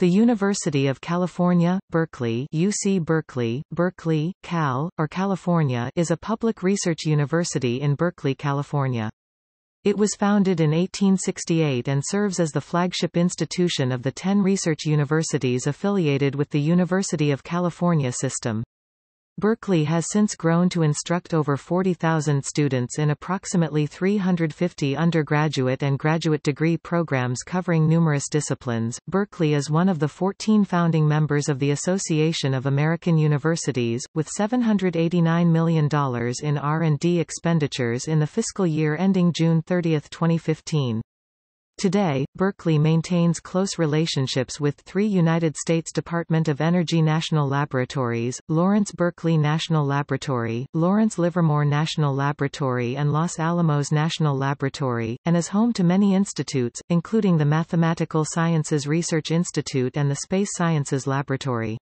The University of California, Berkeley UC Berkeley, Berkeley, Cal, or California is a public research university in Berkeley, California. It was founded in 1868 and serves as the flagship institution of the ten research universities affiliated with the University of California system. Berkeley has since grown to instruct over 40,000 students in approximately 350 undergraduate and graduate degree programs covering numerous disciplines. Berkeley is one of the 14 founding members of the Association of American Universities, with $789 million in R&D expenditures in the fiscal year ending June 30, 2015. Today, Berkeley maintains close relationships with three United States Department of Energy national laboratories, Lawrence Berkeley National Laboratory, Lawrence Livermore National Laboratory and Los Alamos National Laboratory, and is home to many institutes, including the Mathematical Sciences Research Institute and the Space Sciences Laboratory.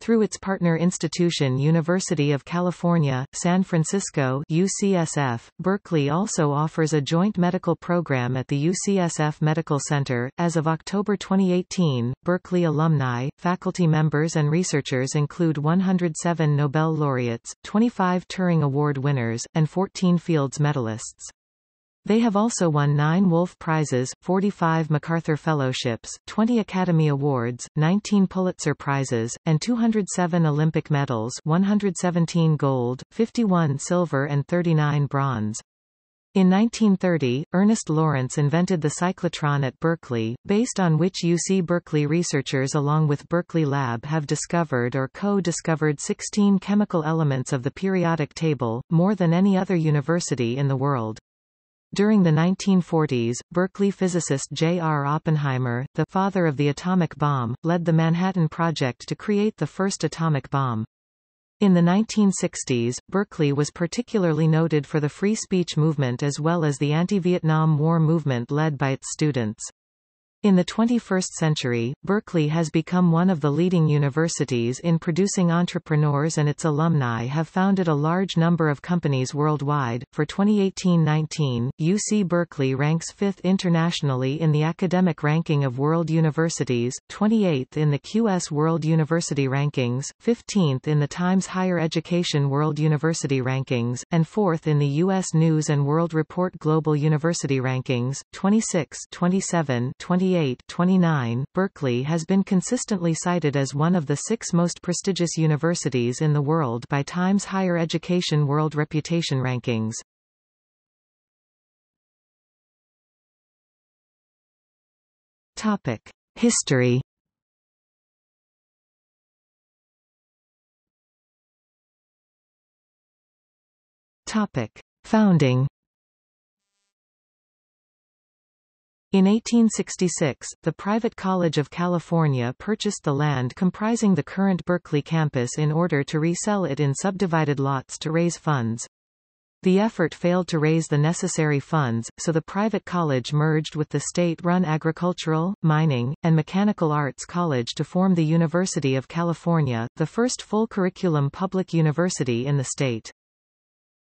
Through its partner institution University of California, San Francisco UCSF, Berkeley also offers a joint medical program at the UCSF Medical Center. As of October 2018, Berkeley alumni, faculty members and researchers include 107 Nobel laureates, 25 Turing Award winners, and 14 Fields medalists. They have also won nine Wolf Prizes, 45 MacArthur Fellowships, 20 Academy Awards, 19 Pulitzer Prizes, and 207 Olympic medals 117 gold, 51 silver and 39 bronze. In 1930, Ernest Lawrence invented the cyclotron at Berkeley, based on which UC Berkeley researchers along with Berkeley Lab have discovered or co-discovered 16 chemical elements of the periodic table, more than any other university in the world. During the 1940s, Berkeley physicist J. R. Oppenheimer, the father of the atomic bomb, led the Manhattan Project to create the first atomic bomb. In the 1960s, Berkeley was particularly noted for the free speech movement as well as the anti-Vietnam War movement led by its students. In the 21st century, Berkeley has become one of the leading universities in producing entrepreneurs and its alumni have founded a large number of companies worldwide. For 2018-19, UC Berkeley ranks 5th internationally in the academic ranking of world universities, 28th in the QS World University Rankings, 15th in the Times Higher Education World University Rankings, and 4th in the U.S. News & World Report Global University Rankings, 26, 27, 28 28 29, Berkeley has been consistently cited as one of the six most prestigious universities in the world by Times Higher Education World Reputation Rankings. Topic. History Topic. Founding In 1866, the Private College of California purchased the land comprising the current Berkeley campus in order to resell it in subdivided lots to raise funds. The effort failed to raise the necessary funds, so the private college merged with the state-run Agricultural, Mining, and Mechanical Arts College to form the University of California, the first full-curriculum public university in the state.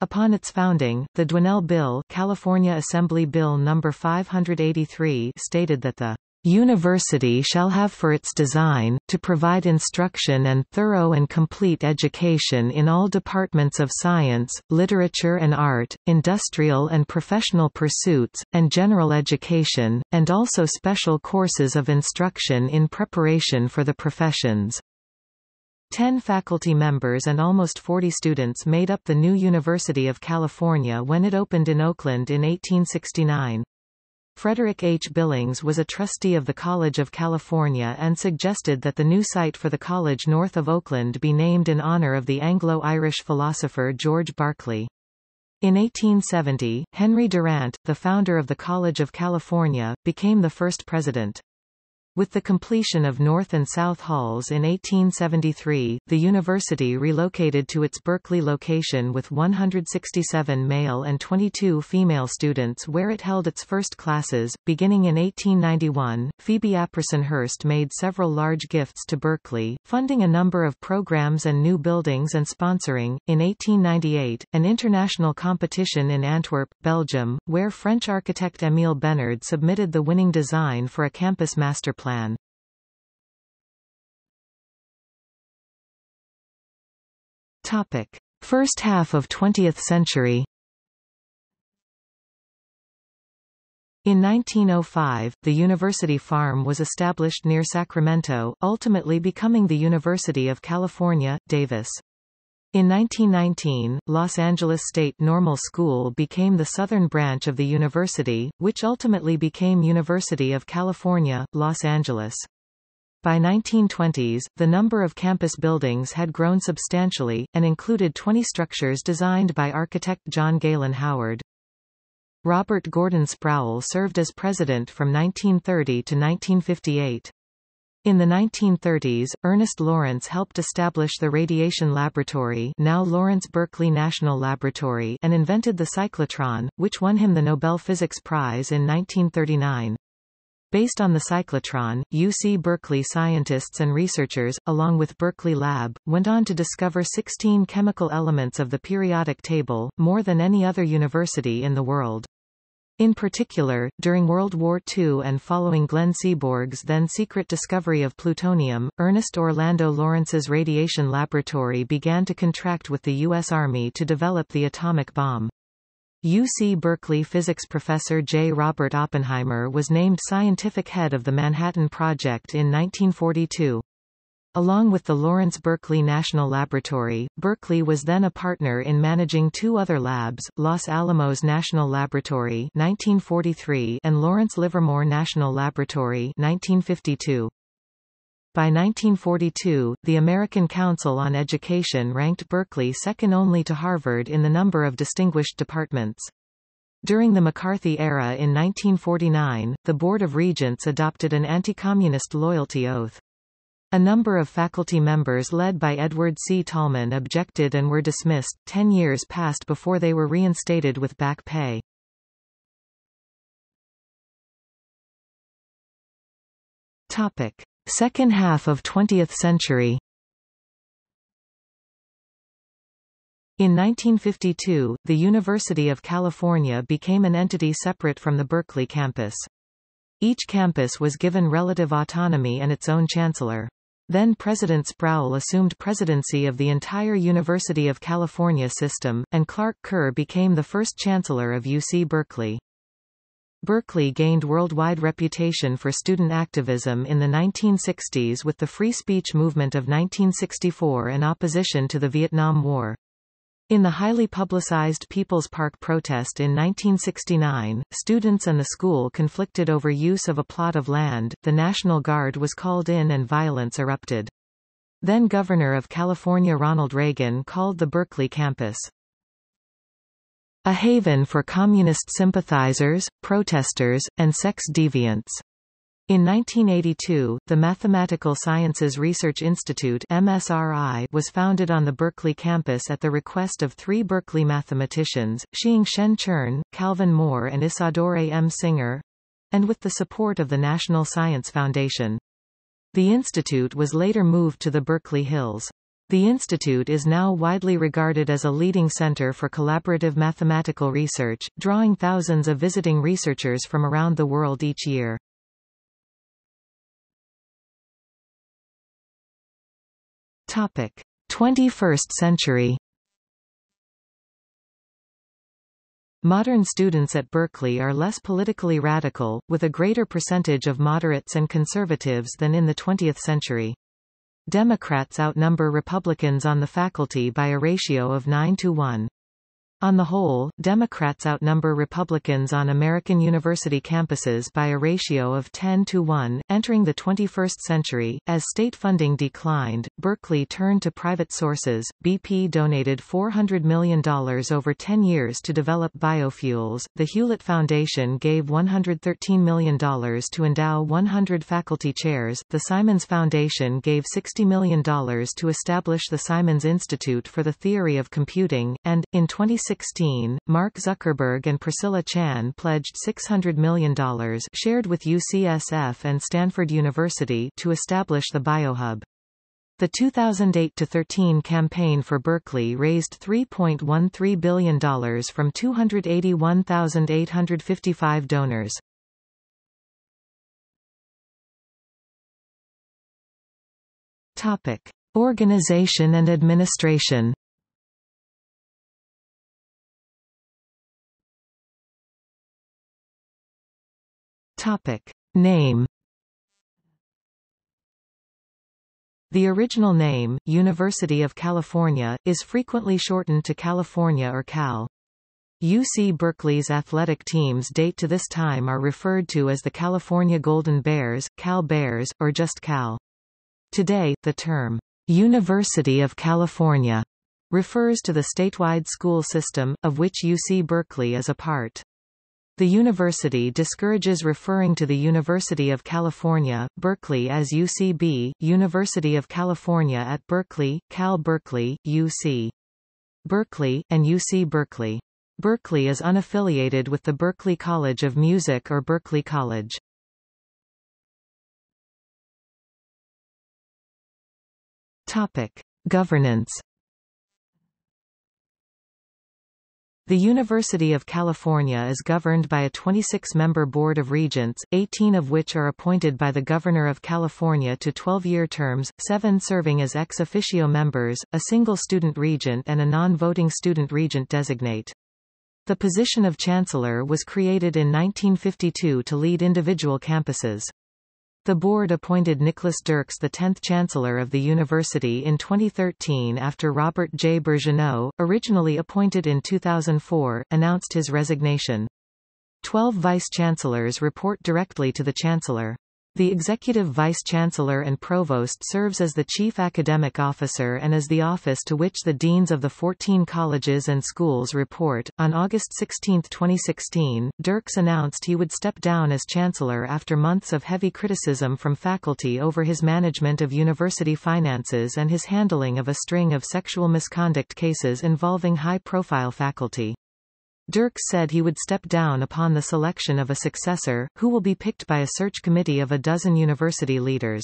Upon its founding, the Dwinelle Bill California Assembly Bill No. 583 stated that the University shall have for its design, to provide instruction and thorough and complete education in all departments of science, literature and art, industrial and professional pursuits, and general education, and also special courses of instruction in preparation for the professions. Ten faculty members and almost 40 students made up the new University of California when it opened in Oakland in 1869. Frederick H. Billings was a trustee of the College of California and suggested that the new site for the college north of Oakland be named in honor of the Anglo-Irish philosopher George Berkeley. In 1870, Henry Durant, the founder of the College of California, became the first president. With the completion of North and South Halls in 1873, the university relocated to its Berkeley location with 167 male and 22 female students where it held its first classes. Beginning in 1891, Phoebe Apperson Hearst made several large gifts to Berkeley, funding a number of programs and new buildings and sponsoring, in 1898, an international competition in Antwerp, Belgium, where French architect Émile Bernard submitted the winning design for a campus master plan plan. Topic. First half of 20th century In 1905, the University Farm was established near Sacramento, ultimately becoming the University of California, Davis. In 1919, Los Angeles State Normal School became the southern branch of the university, which ultimately became University of California, Los Angeles. By 1920s, the number of campus buildings had grown substantially, and included 20 structures designed by architect John Galen Howard. Robert Gordon Sproul served as president from 1930 to 1958. In the 1930s, Ernest Lawrence helped establish the Radiation Laboratory now Lawrence Berkeley National Laboratory and invented the cyclotron, which won him the Nobel Physics Prize in 1939. Based on the cyclotron, UC Berkeley scientists and researchers, along with Berkeley Lab, went on to discover 16 chemical elements of the periodic table, more than any other university in the world. In particular, during World War II and following Glenn Seaborg's then secret discovery of plutonium, Ernest Orlando Lawrence's radiation laboratory began to contract with the U.S. Army to develop the atomic bomb. UC Berkeley physics professor J. Robert Oppenheimer was named scientific head of the Manhattan Project in 1942. Along with the Lawrence Berkeley National Laboratory, Berkeley was then a partner in managing two other labs, Los Alamos National Laboratory 1943 and Lawrence Livermore National Laboratory 1952. By 1942, the American Council on Education ranked Berkeley second only to Harvard in the number of distinguished departments. During the McCarthy era in 1949, the Board of Regents adopted an anti-communist loyalty oath. A number of faculty members led by Edward C. Tolman objected and were dismissed. Ten years passed before they were reinstated with back pay. Topic. Second half of 20th century In 1952, the University of California became an entity separate from the Berkeley campus. Each campus was given relative autonomy and its own chancellor. Then President Sproul assumed presidency of the entire University of California system, and Clark Kerr became the first chancellor of UC Berkeley. Berkeley gained worldwide reputation for student activism in the 1960s with the free speech movement of 1964 in opposition to the Vietnam War. In the highly publicized People's Park protest in 1969, students and the school conflicted over use of a plot of land, the National Guard was called in and violence erupted. Then Governor of California Ronald Reagan called the Berkeley campus a haven for communist sympathizers, protesters, and sex deviants. In 1982, the Mathematical Sciences Research Institute MSRI was founded on the Berkeley campus at the request of three Berkeley mathematicians, Shiing-Shen Chern, Calvin Moore and Isadore M. Singer, and with the support of the National Science Foundation. The institute was later moved to the Berkeley Hills. The institute is now widely regarded as a leading center for collaborative mathematical research, drawing thousands of visiting researchers from around the world each year. Topic: 21st century. Modern students at Berkeley are less politically radical, with a greater percentage of moderates and conservatives than in the 20th century. Democrats outnumber Republicans on the faculty by a ratio of 9 to 1. On the whole, Democrats outnumber Republicans on American university campuses by a ratio of 10 to 1. Entering the 21st century, as state funding declined, Berkeley turned to private sources. BP donated $400 million over 10 years to develop biofuels. The Hewlett Foundation gave $113 million to endow 100 faculty chairs. The Simons Foundation gave $60 million to establish the Simons Institute for the Theory of Computing, and, in 20 2016, Mark Zuckerberg and Priscilla Chan pledged $600 million shared with UCSF and Stanford University to establish the BioHub. The 2008-13 campaign for Berkeley raised $3.13 billion from 281,855 donors. Topic. Organization and administration Topic. Name The original name, University of California, is frequently shortened to California or Cal. UC Berkeley's athletic teams date to this time are referred to as the California Golden Bears, Cal Bears, or just Cal. Today, the term, University of California, refers to the statewide school system, of which UC Berkeley is a part. The university discourages referring to the University of California, Berkeley as UCB, University of California at Berkeley, Cal Berkeley, UC. Berkeley, and UC Berkeley. Berkeley is unaffiliated with the Berklee College of Music or Berkeley College. Topic. Governance The University of California is governed by a 26-member Board of Regents, 18 of which are appointed by the Governor of California to 12-year terms, seven serving as ex officio members, a single student regent and a non-voting student regent designate. The position of Chancellor was created in 1952 to lead individual campuses. The board appointed Nicholas Dirks the 10th Chancellor of the University in 2013 after Robert J. Birgeneau, originally appointed in 2004, announced his resignation. Twelve vice-chancellors report directly to the Chancellor. The Executive Vice-Chancellor and Provost serves as the Chief Academic Officer and as the office to which the deans of the 14 colleges and schools report. On August 16, 2016, Dirks announced he would step down as Chancellor after months of heavy criticism from faculty over his management of university finances and his handling of a string of sexual misconduct cases involving high-profile faculty. Dirks said he would step down upon the selection of a successor, who will be picked by a search committee of a dozen university leaders.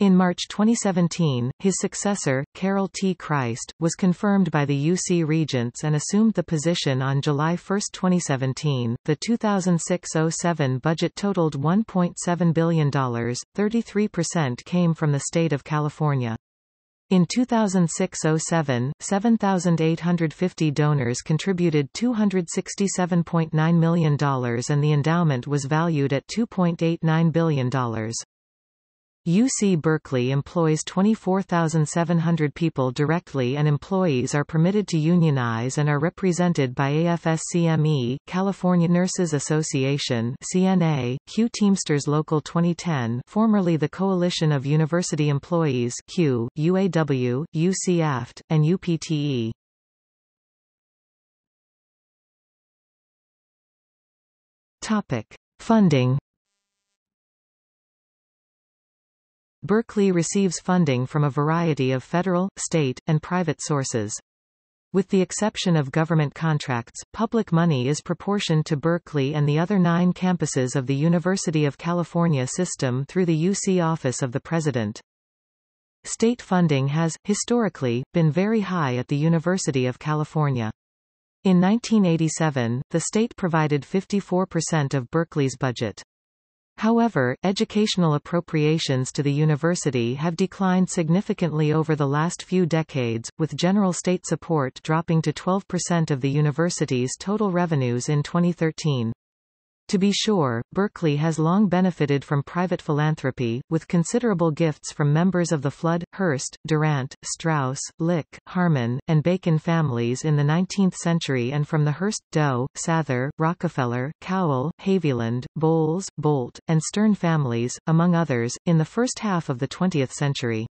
In March 2017, his successor, Carol T. Christ, was confirmed by the UC Regents and assumed the position on July 1, 2017. The 2006-07 budget totaled $1.7 billion, 33% came from the state of California. In 2006-07, 7,850 donors contributed $267.9 million and the endowment was valued at $2.89 billion. UC Berkeley employs 24,700 people directly and employees are permitted to unionize and are represented by AFSCME, California Nurses Association CNA, CUE Teamsters Local 2010 formerly the Coalition of University Employees CUE, UAW, UC Aft, and UPTE. Topic. Funding Berkeley receives funding from a variety of federal, state, and private sources. With the exception of government contracts, public money is proportioned to Berkeley and the other nine campuses of the University of California system through the UC Office of the President. State funding has, historically, been very high at the University of California. In 1987, the state provided 54% of Berkeley's budget. However, educational appropriations to the university have declined significantly over the last few decades, with general state support dropping to 12% of the university's total revenues in 2013. To be sure, Berkeley has long benefited from private philanthropy, with considerable gifts from members of the Flood, Hearst, Durant, Strauss, Lick, Harmon, and Bacon families in the 19th century and from the Hearst, Doe, Sather, Rockefeller, Cowell, Haviland, Bowles, Bolt, and Stern families, among others, in the first half of the 20th century.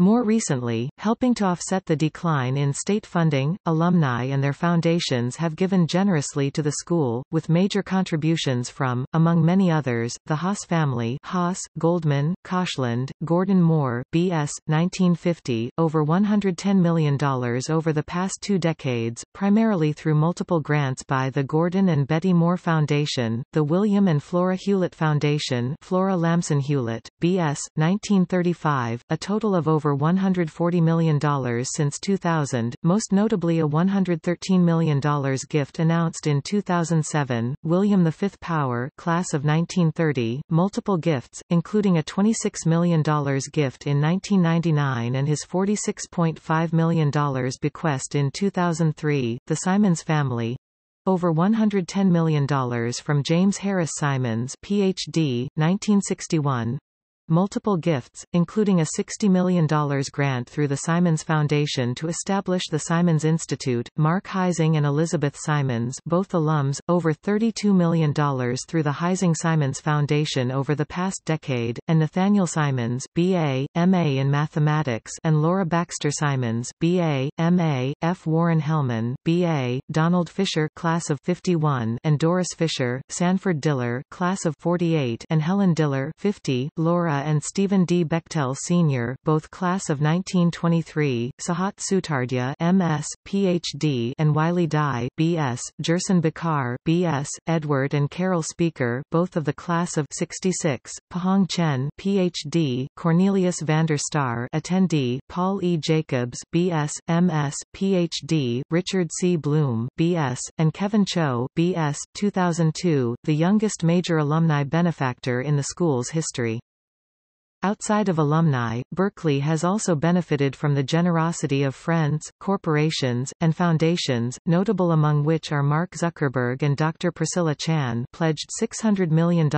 More recently, helping to offset the decline in state funding, alumni and their foundations have given generously to the school, with major contributions from, among many others, the Haas family Haas, Goldman, Koshland, Gordon Moore, B.S., 1950, over $110 million over the past two decades, primarily through multiple grants by the Gordon and Betty Moore Foundation, the William and Flora Hewlett Foundation Flora Lamson Hewlett, B.S., 1935, a total of over over $140 million since 2000, most notably a $113 million gift announced in 2007, William V Power class of 1930, multiple gifts, including a $26 million gift in 1999 and his $46.5 million bequest in 2003, the Simons family, over $110 million from James Harris Simons PhD, 1961, multiple gifts, including a $60 million grant through the Simons Foundation to establish the Simons Institute, Mark Heising and Elizabeth Simons both alums, over $32 million through the Heising-Simons Foundation over the past decade, and Nathaniel Simons BA, MA in Mathematics and Laura Baxter Simons BA, MA, F. Warren Hellman BA, Donald Fisher Class of 51 and Doris Fisher, Sanford Diller Class of 48 and Helen Diller 50, Laura and Stephen D. Bechtel Sr., both class of 1923, Sehat Sutardja MS, Ph.D. and Weili Dai B.S., Gerson Bakar B.S., Edward and Carol Speaker, both of the class of 66, Pehong Chen Ph.D., Cornelius Vander Starr attendee, Paul E. Jacobs B.S., MS, Ph.D., Richard C. Bloom B.S., and Kevin Chou B.S., 2002, the youngest major alumni benefactor in the school's history. Outside of alumni, Berkeley has also benefited from the generosity of friends, corporations, and foundations, notable among which are Mark Zuckerberg and Dr. Priscilla Chan pledged $600 million,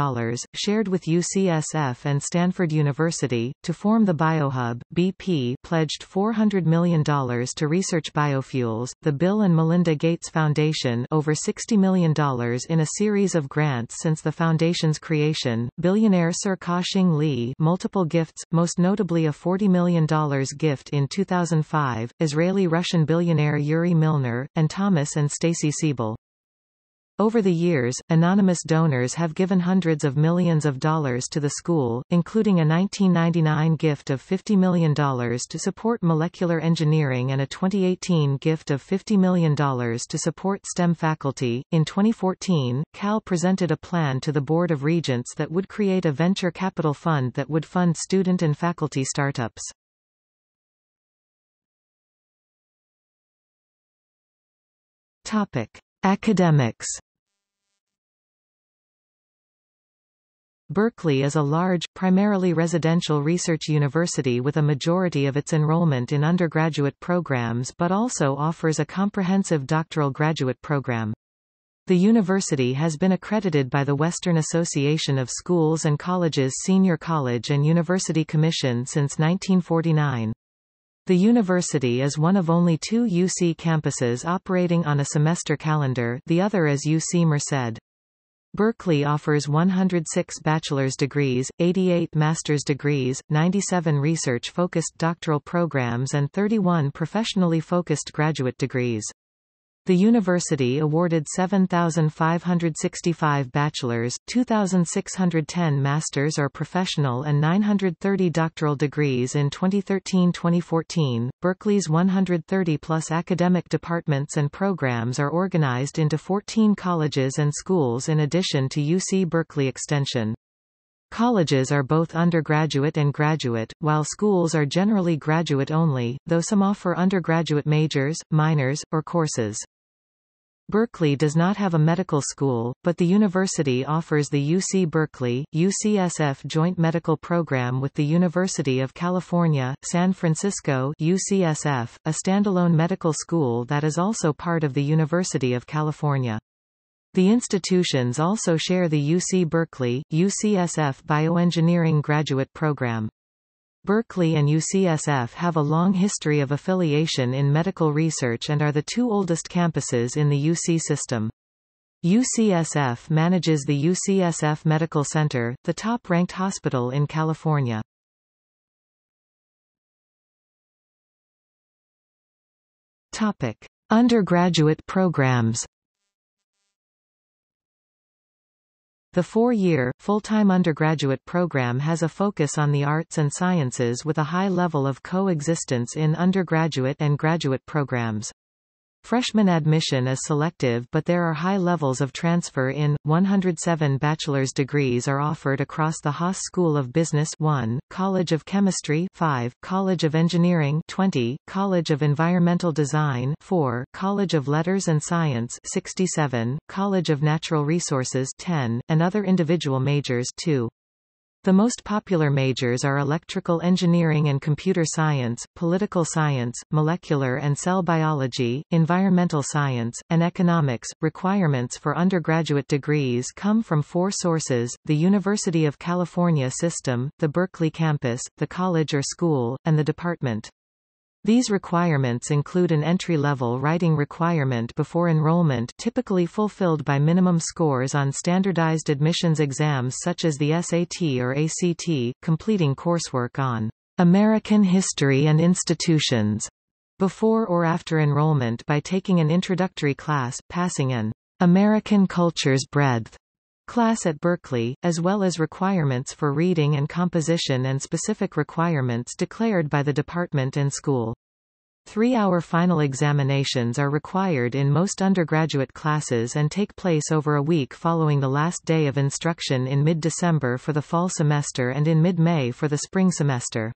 shared with UCSF and Stanford University, to form the BioHub. BP pledged $400 million to research biofuels, the Bill and Melinda Gates Foundation over $60 million in a series of grants since the foundation's creation, billionaire Sir Ka-Shing Lee multiple gifts, most notably a $40 million gift in 2005, Israeli-Russian billionaire Yuri Milner, and Thomas and Stacy Siebel. Over the years, anonymous donors have given hundreds of millions of dollars to the school, including a 1999 gift of $50 million to support molecular engineering and a 2018 gift of $50 million to support STEM faculty. In 2014, Cal presented a plan to the Board of Regents that would create a venture capital fund that would fund student and faculty startups. Topic: Academics Berkeley is a large, primarily residential research university with a majority of its enrollment in undergraduate programs but also offers a comprehensive doctoral graduate program. The university has been accredited by the Western Association of Schools and Colleges Senior College and University Commission since 1949. The university is one of only two UC campuses operating on a semester calendar the other is UC Merced. Berkeley offers 106 bachelor's degrees, 88 master's degrees, 97 research-focused doctoral programs and 31 professionally focused graduate degrees. The university awarded 7,565 bachelor's, 2,610 master's or professional and 930 doctoral degrees in 2013-2014. Berkeley's 130-plus academic departments and programs are organized into 14 colleges and schools in addition to UC Berkeley Extension. Colleges are both undergraduate and graduate, while schools are generally graduate only, though some offer undergraduate majors, minors, or courses. Berkeley does not have a medical school, but the university offers the UC Berkeley, UCSF Joint Medical Program with the University of California, San Francisco UCSF, a standalone medical school that is also part of the University of California. The institutions also share the UC Berkeley, UCSF Bioengineering Graduate Program. Berkeley and UCSF have a long history of affiliation in medical research and are the two oldest campuses in the UC system. UCSF manages the UCSF Medical Center, the top-ranked hospital in California. Topic: Undergraduate programs The four-year, full-time undergraduate program has a focus on the arts and sciences with a high level of coexistence in undergraduate and graduate programs. Freshman admission is selective but there are high levels of transfer in. 107 bachelor's degrees are offered across the Haas School of Business 1, College of Chemistry 5, College of Engineering 20, College of Environmental Design 4, College of Letters and Science 67, College of Natural Resources 10, and other individual majors 2. The most popular majors are electrical engineering and computer science, political science, molecular and cell biology, environmental science, and economics. Requirements for undergraduate degrees come from four sources, the University of California system, the Berkeley campus, the college or school, and the department. These requirements include an entry-level writing requirement before enrollment typically fulfilled by minimum scores on standardized admissions exams such as the SAT or ACT, completing coursework on American history and institutions before or after enrollment by taking an introductory class, passing an American culture's breadth class at Berkeley, as well as requirements for reading and composition and specific requirements declared by the department and school. Three-hour final examinations are required in most undergraduate classes and take place over a week following the last day of instruction in mid-December for the fall semester and in mid-May for the spring semester.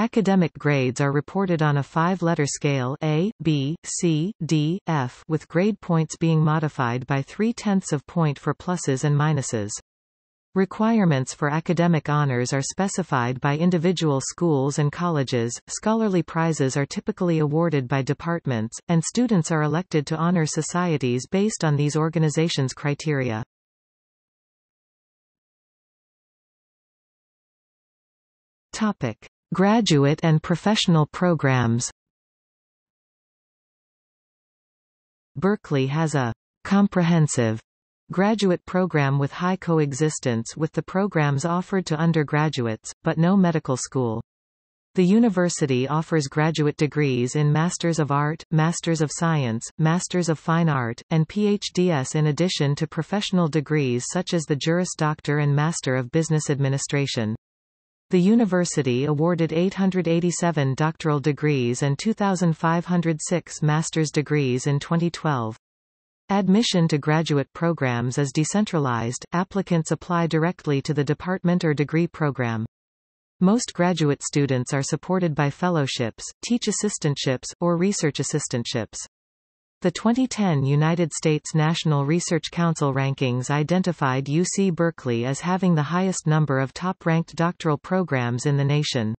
Academic grades are reported on a five-letter scale A, B, C, D, F with grade points being modified by three-tenths of point for pluses and minuses. Requirements for academic honors are specified by individual schools and colleges, scholarly prizes are typically awarded by departments, and students are elected to honor societies based on these organizations' criteria. Topic. Graduate and professional programs Berkeley has a comprehensive graduate program with high coexistence with the programs offered to undergraduates, but no medical school. The university offers graduate degrees in Masters of Art, Masters of Science, Masters of Fine Art, and PhDs in addition to professional degrees such as the Juris Doctor and Master of Business Administration. The university awarded 887 doctoral degrees and 2,506 master's degrees in 2012. Admission to graduate programs is decentralized, applicants apply directly to the department or degree program. Most graduate students are supported by fellowships, teach assistantships, or research assistantships. The 2010 United States National Research Council rankings identified UC Berkeley as having the highest number of top-ranked doctoral programs in the nation.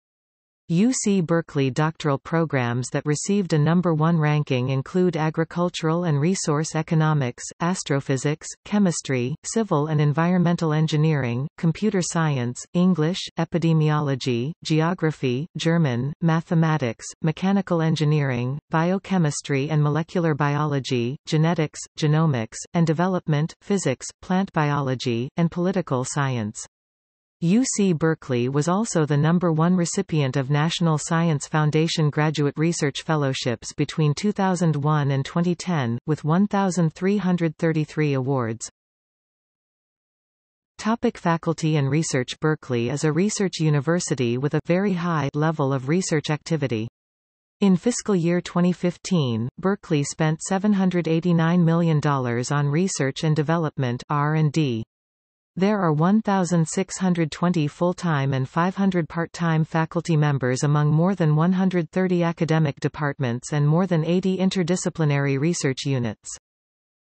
UC Berkeley doctoral programs that received a number one ranking include agricultural and resource economics, astrophysics, chemistry, civil and environmental engineering, computer science, English, epidemiology, geography, German, mathematics, mechanical engineering, biochemistry and molecular biology, genetics, genomics, and development, physics, plant biology, and political science. UC Berkeley was also the number one recipient of National Science Foundation Graduate Research Fellowships between 2001 and 2010, with 1,333 awards. Topic faculty and research Berkeley is a research university with a very high level of research activity. In fiscal year 2015, Berkeley spent $789 million on research and development R&D. There are 1,620 full-time and 500 part-time faculty members among more than 130 academic departments and more than 80 interdisciplinary research units.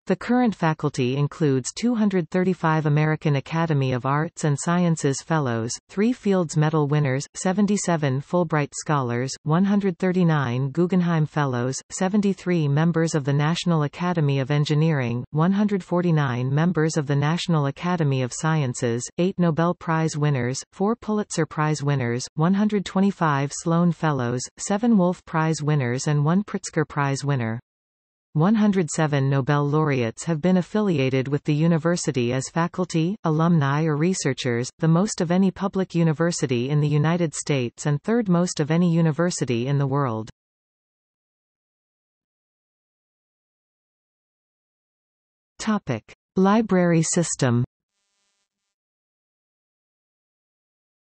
The current faculty includes 235 American Academy of Arts and Sciences Fellows, 3 Fields Medal winners, 77 Fulbright Scholars, 139 Guggenheim Fellows, 73 members of the National Academy of Engineering, 149 members of the National Academy of Sciences, 8 Nobel Prize winners, 4 Pulitzer Prize winners, 125 Sloan Fellows, 7 Wolf Prize winners and 1 Pritzker Prize winner. 107 Nobel laureates have been affiliated with the university as faculty, alumni or researchers, the most of any public university in the United States and third most of any university in the world. Topic. Library system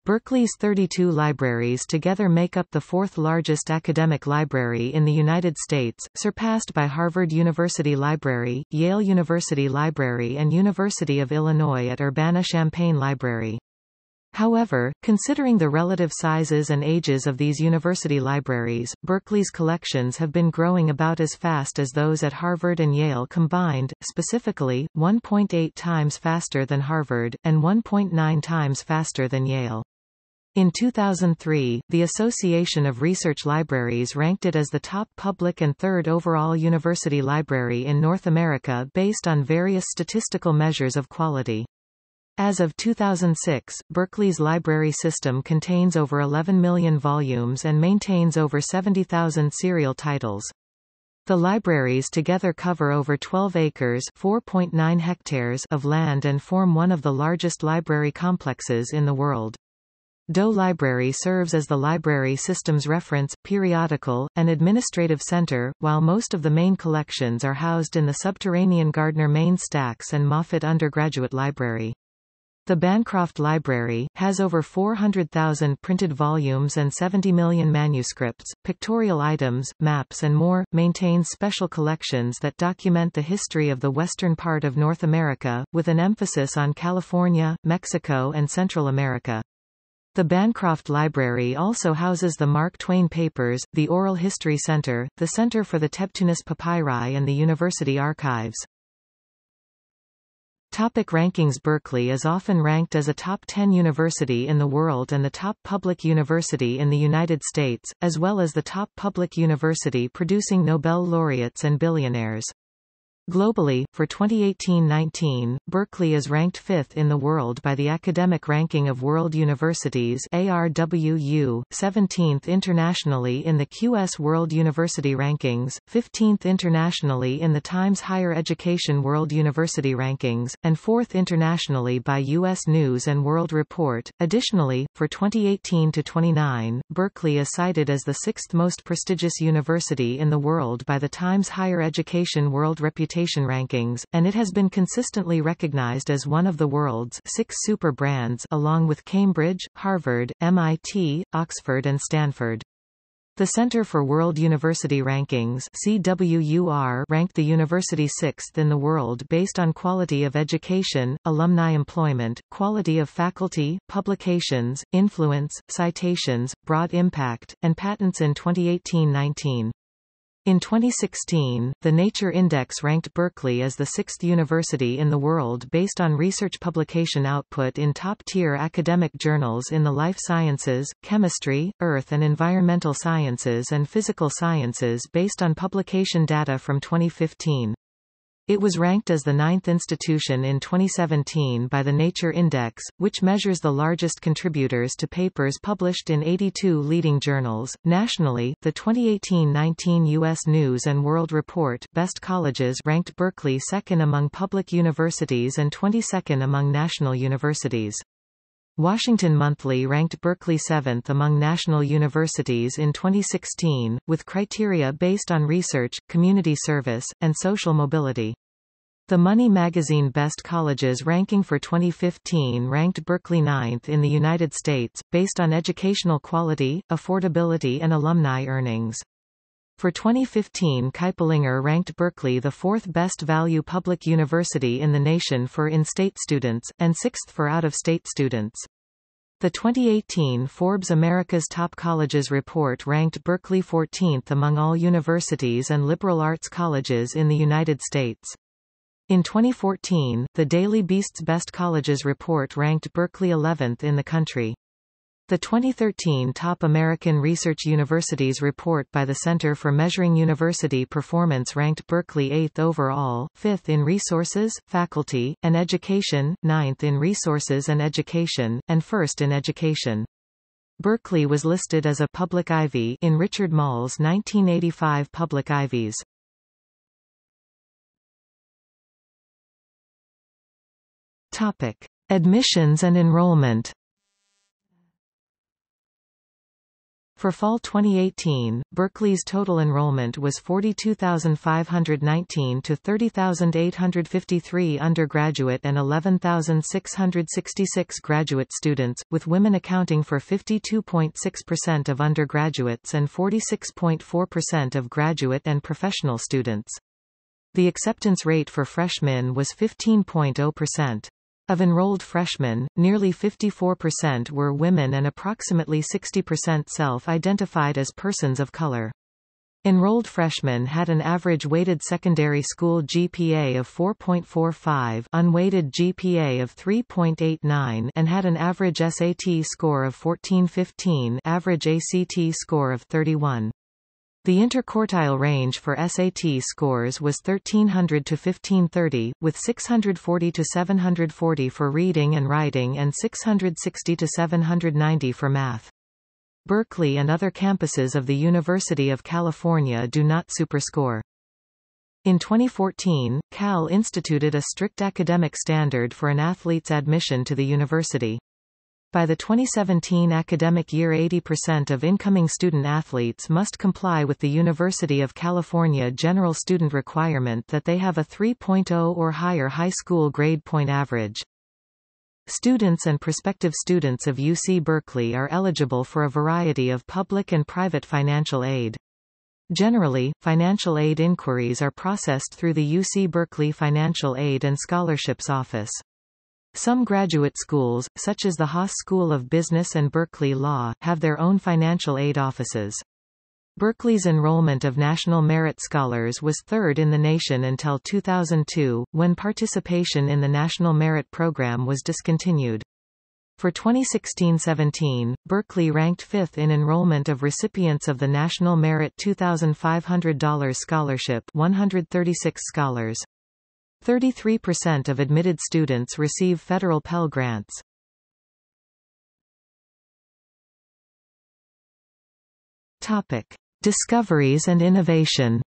Berkeley's 32 libraries together make up the fourth largest academic library in the United States, surpassed by Harvard University Library, Yale University Library and University of Illinois at Urbana-Champaign Library. However, considering the relative sizes and ages of these university libraries, Berkeley's collections have been growing about as fast as those at Harvard and Yale combined, specifically, 1.8 times faster than Harvard, and 1.9 times faster than Yale. In 2003, the Association of Research Libraries ranked it as the top public and third overall university library in North America based on various statistical measures of quality. As of 2006, Berkeley's library system contains over 11 million volumes and maintains over 70,000 serial titles. The libraries together cover over 12 acres 4.9 hectares of land and form one of the largest library complexes in the world. Doe Library serves as the library system's reference, periodical, and administrative center, while most of the main collections are housed in the subterranean Gardner main stacks and Moffitt Undergraduate Library. The Bancroft Library, has over 400,000 printed volumes and 70 million manuscripts, pictorial items, maps and more, maintains special collections that document the history of the western part of North America, with an emphasis on California, Mexico and Central America. The Bancroft Library also houses the Mark Twain Papers, the Oral History Center, the Center for the Tebtunis Papyri and the University Archives. Topic rankings Berkeley is often ranked as a top 10 university in the world and the top public university in the United States, as well as the top public university producing Nobel laureates and billionaires. Globally, for 2018-19, Berkeley is ranked fifth in the world by the Academic Ranking of World Universities ARWU, 17th internationally in the QS World University Rankings, 15th internationally in the Times Higher Education World University Rankings, and 4th internationally by U.S. News & World Report. Additionally, for 2018-29, Berkeley is cited as the sixth most prestigious university in the world by the Times Higher Education World Reputation rankings, and it has been consistently recognized as one of the world's six super brands along with Cambridge, Harvard, MIT, Oxford and Stanford. The Center for World University Rankings CWUR ranked the university sixth in the world based on quality of education, alumni employment, quality of faculty, publications, influence, citations, broad impact, and patents in 2018-19. In 2016, the Nature Index ranked Berkeley as the sixth university in the world based on research publication output in top-tier academic journals in the life sciences, chemistry, earth and environmental sciences and physical sciences based on publication data from 2015. It was ranked as the ninth institution in 2017 by the Nature Index, which measures the largest contributors to papers published in 82 leading journals. Nationally, the 2018-19 U.S. News & World Report Best Colleges ranked Berkeley second among public universities and 22nd among national universities. Washington Monthly ranked Berkeley seventh among national universities in 2016, with criteria based on research, community service, and social mobility. The Money magazine Best Colleges ranking for 2015 ranked Berkeley ninth in the United States, based on educational quality, affordability and alumni earnings. For 2015 Kiplinger ranked Berkeley the fourth best value public university in the nation for in-state students, and sixth for out-of-state students. The 2018 Forbes America's Top Colleges report ranked Berkeley 14th among all universities and liberal arts colleges in the United States. In 2014, the Daily Beast's Best Colleges report ranked Berkeley 11th in the country. The 2013 Top American Research Universities report by the Center for Measuring University Performance ranked Berkeley 8th overall, 5th in resources, faculty, and education, 9th in resources and education, and 1st in education. Berkeley was listed as a public Ivy in Richard Moll's 1985 Public Ivies. Topic: Admissions and enrollment. For fall 2018, Berkeley's total enrollment was 42,519 to 30,853 undergraduate and 11,666 graduate students, with women accounting for 52.6% of undergraduates and 46.4% of graduate and professional students. The acceptance rate for freshmen was 15.0%. Of enrolled freshmen, nearly 54% were women and approximately 60% self-identified as persons of color. Enrolled freshmen had an average weighted secondary school GPA of 4.45 unweighted GPA of 3.89 and had an average SAT score of 1415 average ACT score of 31. The interquartile range for SAT scores was 1300 to 1530, with 640 to 740 for reading and writing and 660 to 790 for math. Berkeley and other campuses of the University of California do not superscore. In 2014, Cal instituted a strict academic standard for an athlete's admission to the university. By the 2017 academic year 80% of incoming student athletes must comply with the University of California general student requirement that they have a 3.0 or higher high school grade point average. Students and prospective students of UC Berkeley are eligible for a variety of public and private financial aid. Generally, financial aid inquiries are processed through the UC Berkeley Financial Aid and Scholarships Office. Some graduate schools, such as the Haas School of Business and Berkeley Law, have their own financial aid offices. Berkeley's enrollment of National Merit Scholars was third in the nation until 2002, when participation in the National Merit Program was discontinued. For 2016-17, Berkeley ranked fifth in enrollment of recipients of the National Merit $2,500 Scholarship 136 scholars. 33% of admitted students receive federal Pell Grants. Topic. Discoveries and innovation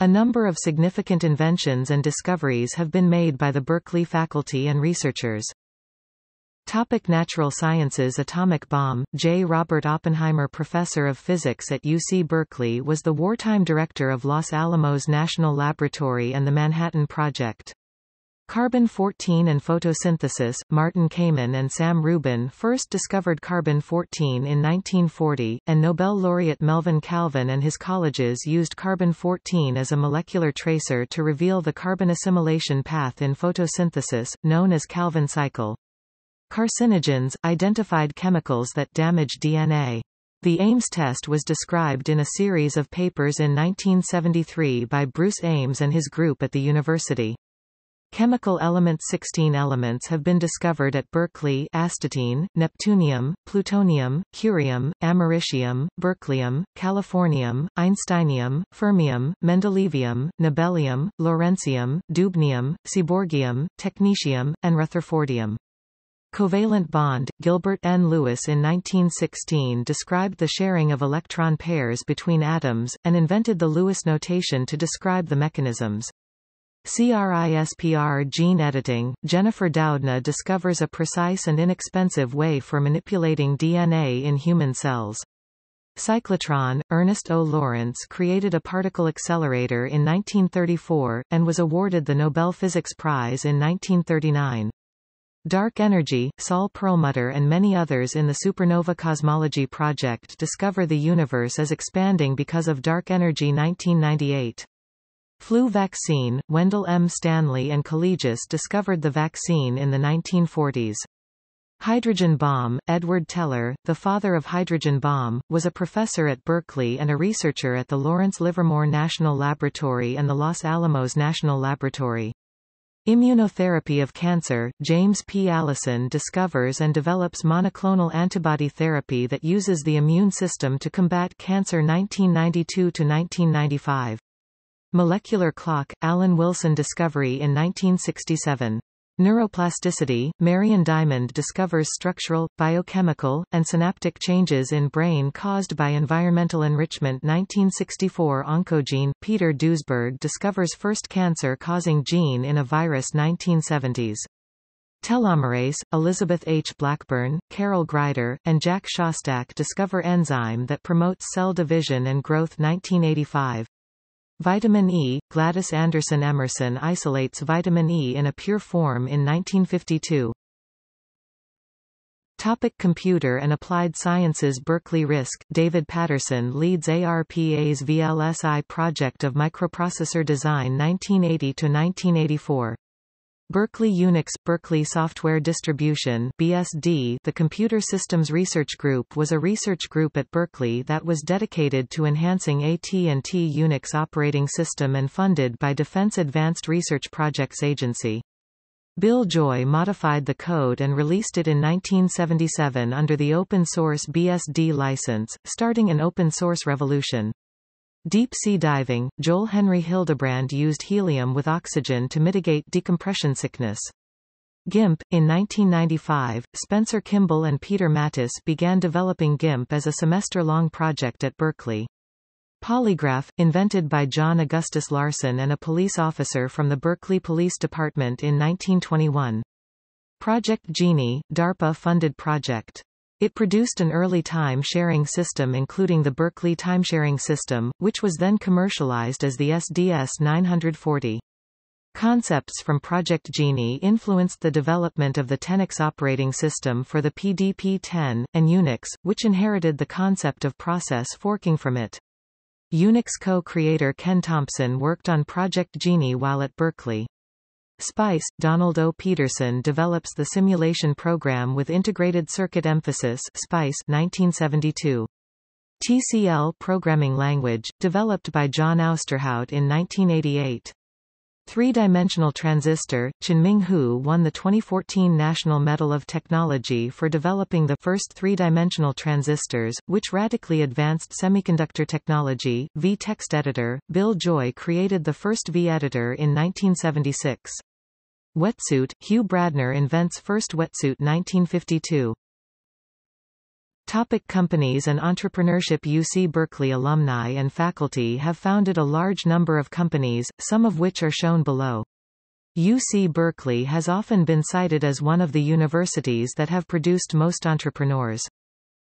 A number of significant inventions and discoveries have been made by the Berkeley faculty and researchers. Topic Natural Sciences Atomic bomb J. Robert Oppenheimer Professor of Physics at UC Berkeley was the wartime director of Los Alamos National Laboratory and the Manhattan Project. Carbon-14 and photosynthesis, Martin Kamen and Sam Rubin first discovered carbon-14 in 1940, and Nobel laureate Melvin Calvin and his colleges used carbon-14 as a molecular tracer to reveal the carbon assimilation path in photosynthesis, known as Calvin cycle. Carcinogens, identified chemicals that damage DNA. The Ames test was described in a series of papers in 1973 by Bruce Ames and his group at the university. Chemical element 16 elements have been discovered at Berkeley astatine, neptunium, plutonium, curium, americium, berkelium, californium, einsteinium, fermium, mendelevium, nobelium, lawrencium, dubnium, seaborgium, technetium, and rutherfordium. Covalent bond, Gilbert N. Lewis in 1916 described the sharing of electron pairs between atoms, and invented the Lewis notation to describe the mechanisms. CRISPR gene editing, Jennifer Doudna discovers a precise and inexpensive way for manipulating DNA in human cells. Cyclotron, Ernest O. Lawrence created a particle accelerator in 1934, and was awarded the Nobel Physics Prize in 1939. Dark Energy, Saul Perlmutter and many others in the Supernova Cosmology Project discover the universe as expanding because of dark energy 1998. Flu vaccine, Wendell M. Stanley and collegists discovered the vaccine in the 1940s. Hydrogen bomb, Edward Teller, the father of hydrogen bomb, was a professor at Berkeley and a researcher at the Lawrence Livermore National Laboratory and the Los Alamos National Laboratory. Immunotherapy of cancer, James P. Allison discovers and develops monoclonal antibody therapy that uses the immune system to combat cancer 1992-1995. Molecular clock, Alan Wilson discovery in 1967. Neuroplasticity, Marion Diamond discovers structural, biochemical, and synaptic changes in brain caused by environmental enrichment 1964 Oncogene, Peter Duesberg discovers first cancer-causing gene in a virus 1970s. Telomerase, Elizabeth H. Blackburn, Carol Greider, and Jack Szostak discover enzyme that promotes cell division and growth 1985. Vitamin E, Gladys Anderson Emerson isolates vitamin E in a pure form in 1952. Topic Computer and Applied Sciences Berkeley RISC David Patterson leads ARPA's VLSI project of microprocessor design 1980-1984. Berkeley Unix Berkeley Software Distribution BSD The Computer Systems Research Group was a research group at Berkeley that was dedicated to enhancing AT&T Unix operating system and funded by Defense Advanced Research Projects Agency. Bill Joy modified the code and released it in 1977 under the open-source BSD license, starting an open-source revolution. Deep sea diving, Joel Henry Hildebrand used helium with oxygen to mitigate decompression sickness. GIMP. In 1995, Spencer Kimball and Peter Mattis began developing GIMP as a semester-long project at Berkeley. Polygraph, invented by John Augustus Larson and a police officer from the Berkeley Police Department in 1921. Project Genie, DARPA-funded project. It produced an early time-sharing system including the Berkeley Timesharing System, which was then commercialized as the SDS 940. Concepts from Project Genie influenced the development of the TENEX operating system for the PDP-10, and Unix, which inherited the concept of process forking from it. Unix co-creator Ken Thompson worked on Project Genie while at Berkeley. SPICE, Donald O. Pederson develops the simulation program with integrated circuit emphasis SPICE 1972. TCL programming language, developed by John Ousterhout in 1988. Three-dimensional transistor, Chenming Hu won the 2014 National Medal of Technology for developing the first three-dimensional transistors, which radically advanced semiconductor technology. V-Text Editor, Bill Joy created the first V-editor in 1976. Wetsuit, Hugh Bradner invents first wetsuit 1952. Topic companies and entrepreneurship UC Berkeley alumni and faculty have founded a large number of companies, some of which are shown below. UC Berkeley has often been cited as one of the universities that have produced most entrepreneurs.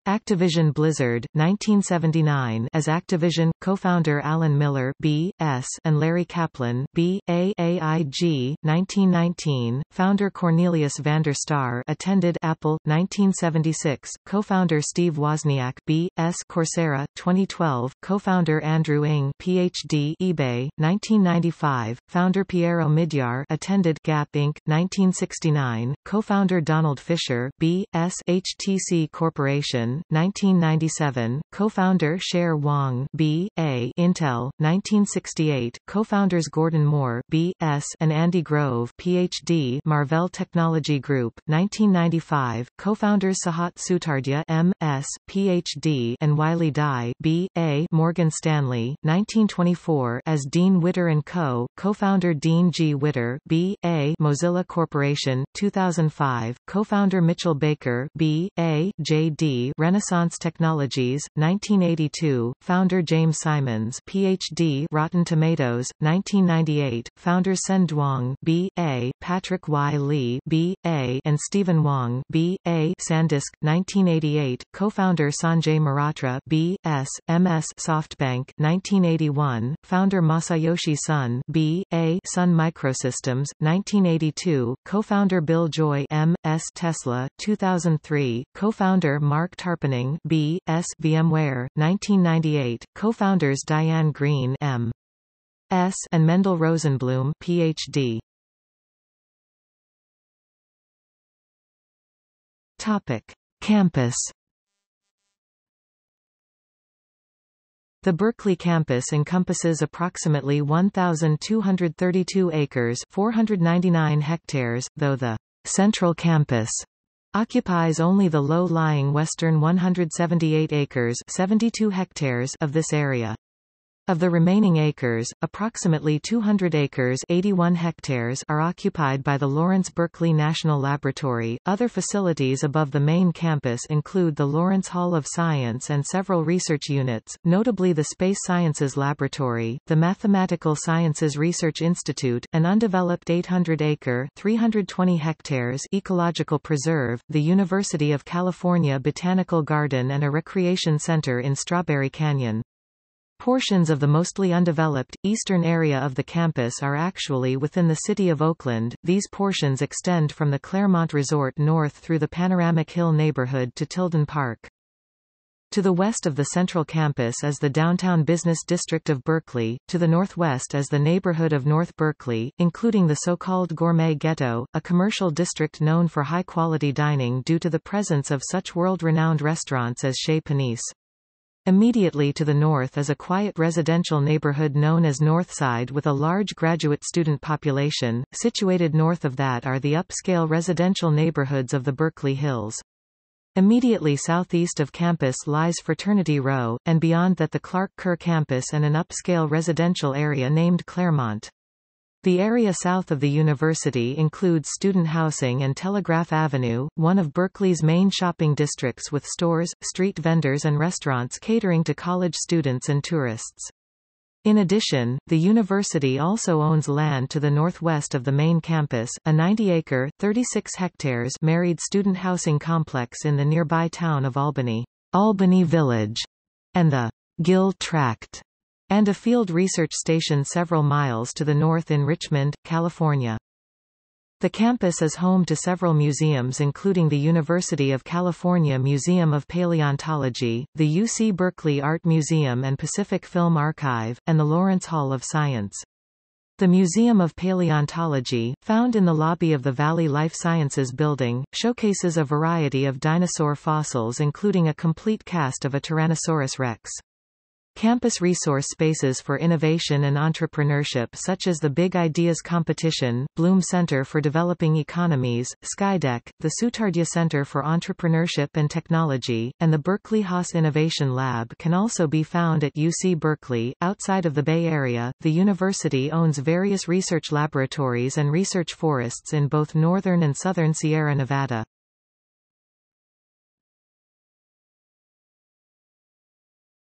Activision Blizzard, 1979 as Activision, co-founder Alan Miller B.S. and Larry Kaplan B.A.A.I.G., 1919, founder Cornelius Vander Starr attended Apple, 1976, co-founder Steve Wozniak B.S. Coursera, 2012, co-founder Andrew Ng Ph.D. eBay, 1995, founder Pierre Omidyar attended Gap Inc., 1969, co-founder Donald Fisher B.S. HTC Corporation, 1997, co-founder Cher Wang B.A. Intel, 1968, co-founders Gordon Moore B.S. and Andy Grove Ph.D. Marvell Technology Group, 1995, co-founders Sehat Sutardja M.S. Ph.D. and Weili Dai B.A. Morgan Stanley, 1924 as Dean Witter & Co., co-founder Dean G. Witter B.A. Mozilla Corporation, 2005, co-founder Mitchell Baker B.A. J.D. Renaissance Technologies, 1982, founder James Simons Ph.D. Rotten Tomatoes, 1998, founder Senh Duong B.A., Patrick Y. Lee B.A. and Stephen Wang B.A. SanDisk, 1988, co-founder Sanjay Mehrotra B.S., M.S. SoftBank, 1981, founder Masayoshi Son B.A. Sun Microsystems, 1982, co-founder Bill Joy M.S. Tesla, 2003, co-founder Marc Tar Tarpenning B. S. VMware, 1998, co-founders Diane Greene M. S. and Mendel Rosenblum Ph.D. Topic: Campus. The Berkeley campus encompasses approximately 1,232 acres 499 hectares, though the Central Campus occupies only the low-lying western 178 acres 72 hectares of this area. Of the remaining acres, approximately 200 acres 81 hectares are occupied by the Lawrence Berkeley National Laboratory. Other facilities above the main campus include the Lawrence Hall of Science and several research units, notably the Space Sciences Laboratory, the Mathematical Sciences Research Institute, an undeveloped 800-acre 320 hectares ecological preserve, the University of California Botanical Garden and a recreation center in Strawberry Canyon. Portions of the mostly undeveloped, eastern area of the campus are actually within the city of Oakland. These portions extend from the Claremont Resort north through the Panoramic Hill neighborhood to Tilden Park. To the west of the central campus is the downtown business district of Berkeley, to the northwest is the neighborhood of North Berkeley, including the so-called Gourmet Ghetto, a commercial district known for high-quality dining due to the presence of such world-renowned restaurants as Chez Panisse. Immediately to the north is a quiet residential neighborhood known as Northside with a large graduate student population. Situated north of that are the upscale residential neighborhoods of the Berkeley Hills. Immediately southeast of campus lies Fraternity Row, and beyond that the Clark Kerr campus and an upscale residential area named Claremont. The area south of the university includes student housing and Telegraph Avenue, one of Berkeley's main shopping districts with stores, street vendors and restaurants catering to college students and tourists. In addition, the university also owns land to the northwest of the main campus, a 90-acre, 36 hectares married student housing complex in the nearby town of Albany, Albany Village, and the Gill Tract and a field research station several miles to the north in Richmond, California. The campus is home to several museums including the University of California Museum of Paleontology, the UC Berkeley Art Museum and Pacific Film Archive, and the Lawrence Hall of Science. The Museum of Paleontology, found in the lobby of the Valley Life Sciences Building, showcases a variety of dinosaur fossils including a complete cast of a Tyrannosaurus rex. Campus resource spaces for innovation and entrepreneurship such as the Big Ideas Competition, Bloom Center for Developing Economies, Skydeck, the Sutardja Center for Entrepreneurship and Technology, and the Berkeley Haas Innovation Lab can also be found at UC Berkeley. Outside of the Bay Area, the university owns various research laboratories and research forests in both northern and southern Sierra Nevada.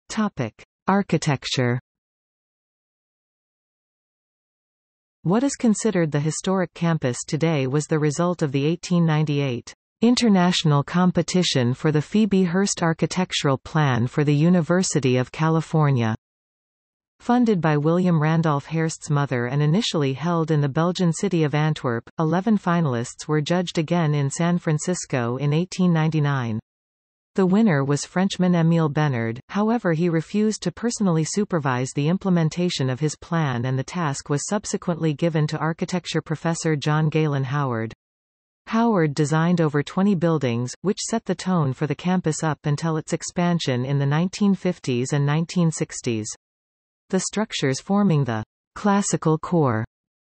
Topic. Architecture What is considered the historic campus today was the result of the 1898 International Competition for the Phoebe Hearst Architectural Plan for the University of California. Funded by William Randolph Hearst's mother and initially held in the Belgian city of Antwerp, 11 finalists were judged again in San Francisco in 1899. The winner was Frenchman Émile Benard, however he refused to personally supervise the implementation of his plan and the task was subsequently given to architecture professor John Galen Howard. Howard designed over 20 buildings, which set the tone for the campus up until its expansion in the 1950s and 1960s. The structures forming the classical core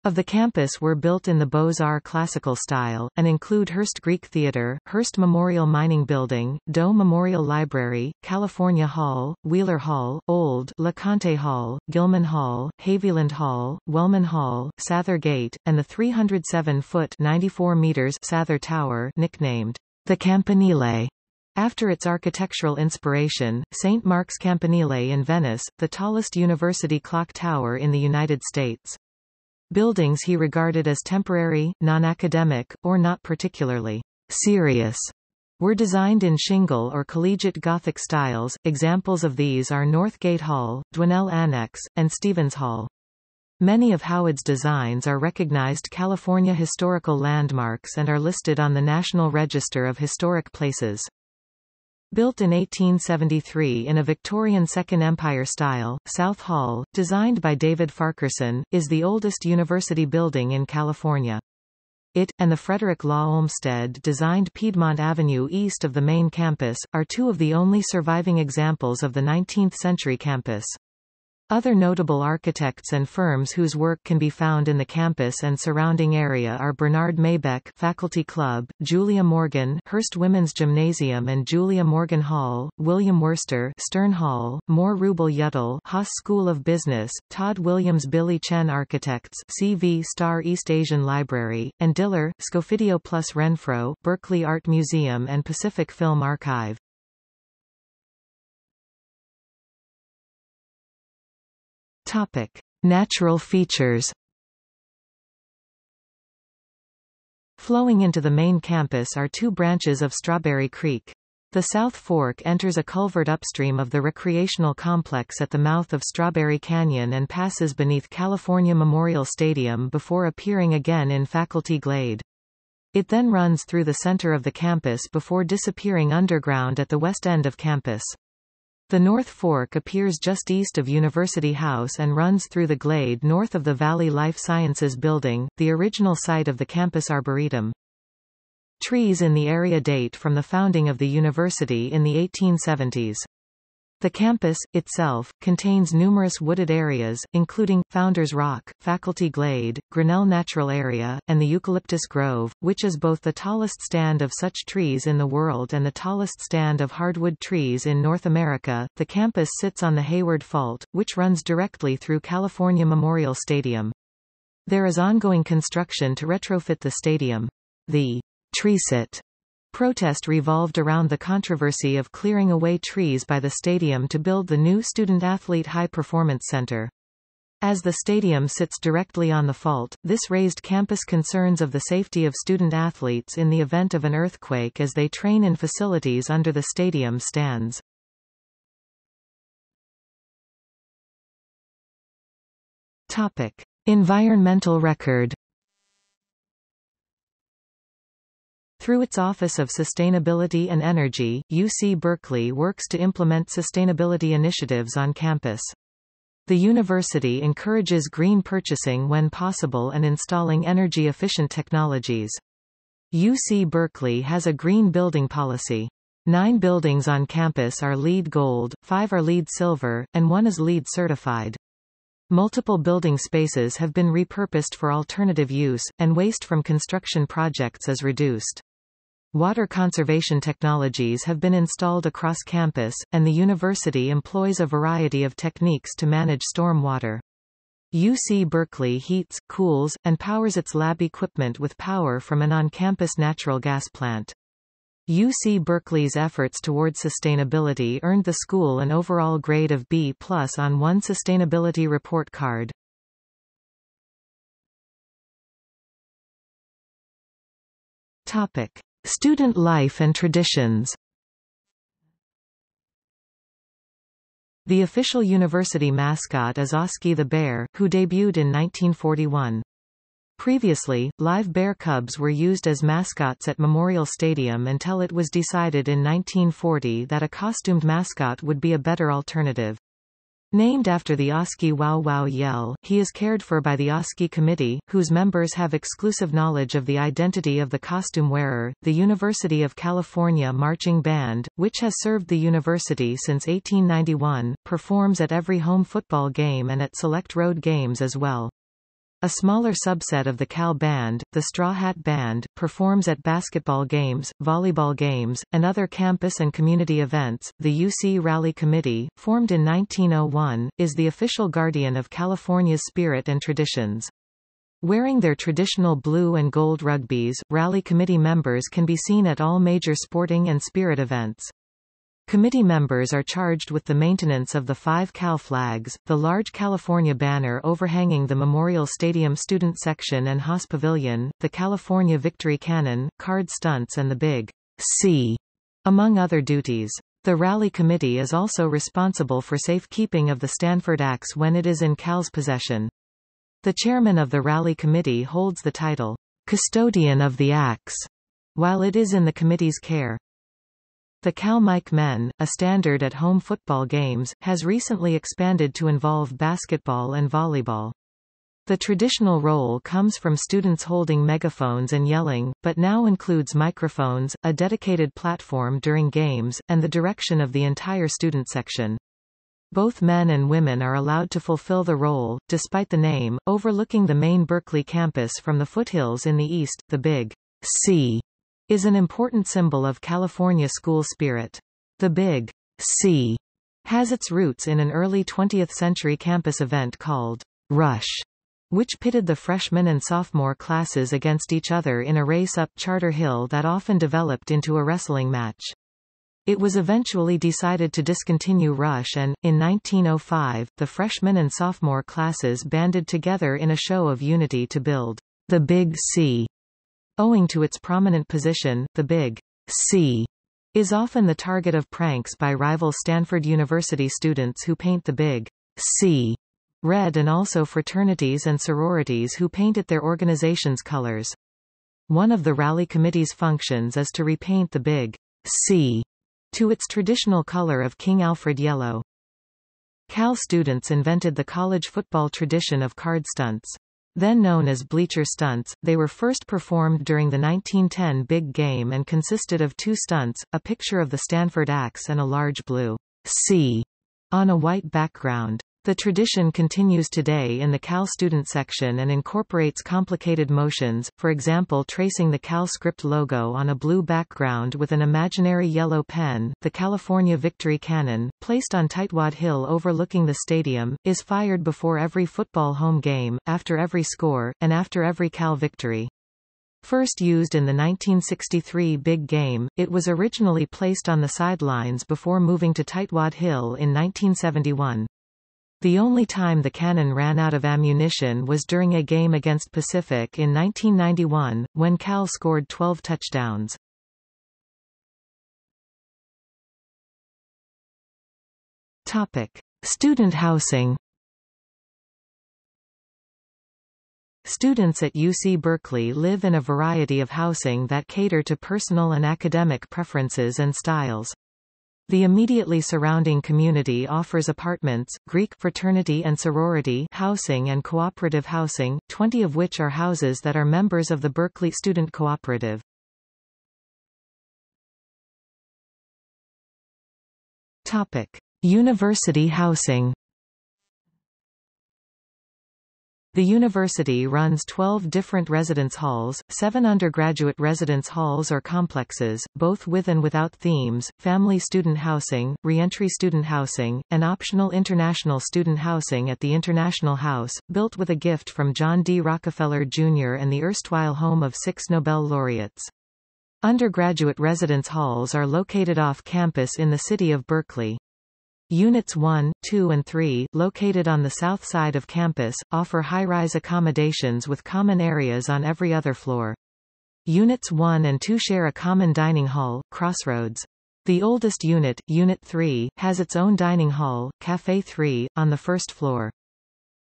of the campus were built in the Beaux-Arts classical style, and include Hearst Greek Theatre, Hearst Memorial Mining Building, Doe Memorial Library, California Hall, Wheeler Hall, Old LeConte Hall, Gilman Hall, Haviland Hall, Wellman Hall, Sather Gate, and the 307-foot 94 meters Sather Tower nicknamed the Campanile. After its architectural inspiration, St. Mark's Campanile in Venice, the tallest university clock tower in the United States. Buildings he regarded as temporary, non-academic, or not particularly serious were designed in shingle or collegiate Gothic styles. Examples of these are Northgate Hall, Dwinelle Annex, and Stevens Hall. Many of Howard's designs are recognized California historical landmarks and are listed on the National Register of Historic Places. Built in 1873 in a Victorian Second Empire style, South Hall, designed by David Farquharson, is the oldest university building in California. It, and the Frederick Law Olmsted designed Piedmont Avenue east of the main campus, are two of the only surviving examples of the 19th-century campus. Other notable architects and firms whose work can be found in the campus and surrounding area are Bernard Maybeck Faculty Club, Julia Morgan Hearst Women's Gymnasium and Julia Morgan Hall, William Wurster Stern Hall, Moore Ruble Yudell Haas School of Business, Tod Williams Billie Tsien Architects CV Starr East Asian Library, and Diller, Scofidio plus Renfro, Berkeley Art Museum and Pacific Film Archive. Topic: Natural features. Flowing into the main campus are two branches of Strawberry Creek. The South Fork enters a culvert upstream of the recreational complex at the mouth of Strawberry Canyon and passes beneath California Memorial Stadium before appearing again in Faculty Glade. It then runs through the center of the campus before disappearing underground at the west end of campus. The North Fork appears just east of University House and runs through the glade north of the Valley Life Sciences Building, the original site of the campus arboretum. Trees in the area date from the founding of the university in the 1870s. The campus, itself, contains numerous wooded areas, including, Founders Rock, Faculty Glade, Grinnell Natural Area, and the Eucalyptus Grove, which is both the tallest stand of such trees in the world and the tallest stand of hardwood trees in North America. The campus sits on the Hayward Fault, which runs directly through California Memorial Stadium. There is ongoing construction to retrofit the stadium. The Treesit protest revolved around the controversy of clearing away trees by the stadium to build the new student-athlete high-performance center. As the stadium sits directly on the fault, this raised campus concerns of the safety of student-athletes in the event of an earthquake as they train in facilities under the stadium stands. Topic. Environmental record Through its Office of Sustainability and Energy, UC Berkeley works to implement sustainability initiatives on campus. The university encourages green purchasing when possible and installing energy-efficient technologies. UC Berkeley has a green building policy. Nine buildings on campus are LEED Gold, five are LEED Silver, and one is LEED certified. Multiple building spaces have been repurposed for alternative use, and waste from construction projects is reduced. Water conservation technologies have been installed across campus, and the university employs a variety of techniques to manage storm water. UC Berkeley heats, cools, and powers its lab equipment with power from an on-campus natural gas plant. UC Berkeley's efforts toward sustainability earned the school an overall grade of B plus on one sustainability report card. Topic. Student life and traditions The official university mascot is Oski the Bear, who debuted in 1941. Previously, live bear cubs were used as mascots at Memorial Stadium until it was decided in 1940 that a costumed mascot would be a better alternative. Named after the Oski Wow Wow Yell, he is cared for by the Oski Committee, whose members have exclusive knowledge of the identity of the costume wearer. The University of California Marching Band, which has served the university since 1891, performs at every home football game and at select road games as well. A smaller subset of the Cal Band, the Straw Hat Band, performs at basketball games, volleyball games, and other campus and community events. The UC Rally Committee, formed in 1901, is the official guardian of California's spirit and traditions. Wearing their traditional blue and gold rugbies, Rally Committee members can be seen at all major sporting and spirit events. Committee members are charged with the maintenance of the five CAL flags, the large California banner overhanging the Memorial Stadium student section and Haas Pavilion, the California Victory Cannon, card stunts and the Big C, among other duties. The Rally Committee is also responsible for safekeeping of the Stanford Axe when it is in CAL's possession. The chairman of the Rally Committee holds the title, Custodian of the Axe, while it is in the committee's care. The Cal Mike Men, a standard at home football games, has recently expanded to involve basketball and volleyball. The traditional role comes from students holding megaphones and yelling, but now includes microphones, a dedicated platform during games, and the direction of the entire student section. Both men and women are allowed to fulfill the role, despite the name, overlooking the main Berkeley campus from the foothills in the east, the Big C is an important symbol of California school spirit. The Big C has its roots in an early 20th century campus event called Rush, which pitted the freshman and sophomore classes against each other in a race up Charter Hill that often developed into a wrestling match. It was eventually decided to discontinue Rush and, in 1905, the freshman and sophomore classes banded together in a show of unity to build the Big C Owing to its prominent position, the Big C is often the target of pranks by rival Stanford University students who paint the big C red and also fraternities and sororities who paint it their organization's colors. One of the rally committee's functions is to repaint the big C to its traditional color of King Alfred yellow. Cal students invented the college football tradition of card stunts. Then known as bleacher stunts, they were first performed during the 1910 Big Game and consisted of two stunts, a picture of the Stanford axe and a large blue C on a white background. The tradition continues today in the Cal student section and incorporates complicated motions, for example tracing the Cal script logo on a blue background with an imaginary yellow pen. The California Victory Cannon, placed on Tightwad Hill overlooking the stadium, is fired before every football home game, after every score, and after every Cal victory. First used in the 1963 Big Game, it was originally placed on the sidelines before moving to Tightwad Hill in 1971. The only time the cannon ran out of ammunition was during a game against Pacific in 1991, when Cal scored 12 touchdowns. Topic. Student housing Students at UC Berkeley live in a variety of housing that cater to personal and academic preferences and styles. The immediately surrounding community offers apartments, Greek fraternity and sorority housing and cooperative housing, 20 of which are houses that are members of the Berkeley Student Cooperative. Topic: University housing The university runs 12 different residence halls, 7 undergraduate residence halls or complexes, both with and without themes, family student housing, reentry student housing, and optional international student housing at the International House, built with a gift from John D. Rockefeller Jr. and the erstwhile home of six Nobel laureates. Undergraduate residence halls are located off campus in the city of Berkeley. Units 1, 2 and 3, located on the south side of campus, offer high-rise accommodations with common areas on every other floor. Units 1 and 2 share a common dining hall, Crossroads. The oldest unit, Unit 3, has its own dining hall, Café 3, on the first floor.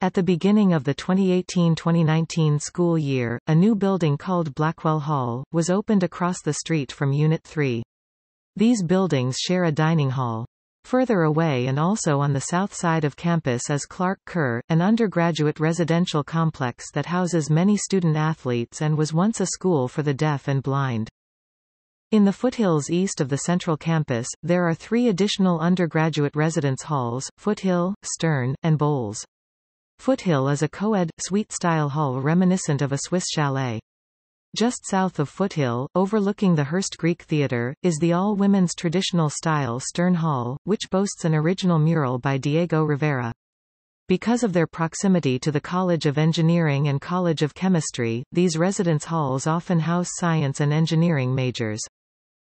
At the beginning of the 2018-2019 school year, a new building called Blackwell Hall, was opened across the street from Unit 3. These buildings share a dining hall. Further away and also on the south side of campus is Clark Kerr, an undergraduate residential complex that houses many student athletes and was once a school for the deaf and blind. In the foothills east of the central campus, there are three additional undergraduate residence halls, Foothill, Stern, and Bowles. Foothill is a co-ed, suite-style hall reminiscent of a Swiss chalet. Just south of Foothill, overlooking the Hearst Greek Theatre, is the all-women's traditional-style Stern Hall, which boasts an original mural by Diego Rivera. Because of their proximity to the College of Engineering and College of Chemistry, these residence halls often house science and engineering majors.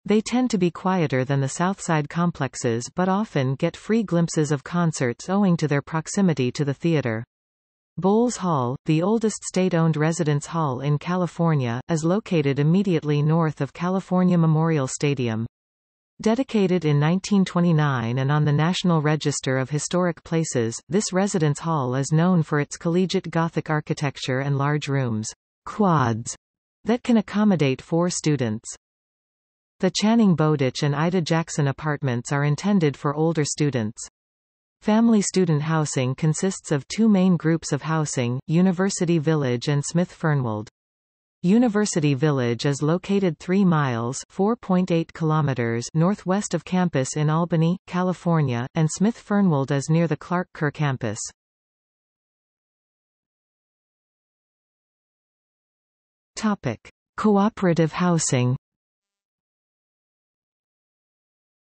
They tend to be quieter than the Southside complexes but often get free glimpses of concerts owing to their proximity to the theater. Bowles Hall, the oldest state-owned residence hall in California, is located immediately north of California Memorial Stadium. Dedicated in 1929 and on the National Register of Historic Places, this residence hall is known for its collegiate Gothic architecture and large rooms, quads, that can accommodate four students. The Channing Bowditch and Ida Jackson apartments are intended for older students. Family student housing consists of two main groups of housing, University Village and Smyth Fernwald. University Village is located 3 miles (4.8 kilometers) northwest of campus in Albany, California, and Smyth Fernwald is near the Clark Kerr campus. Topic: Cooperative housing.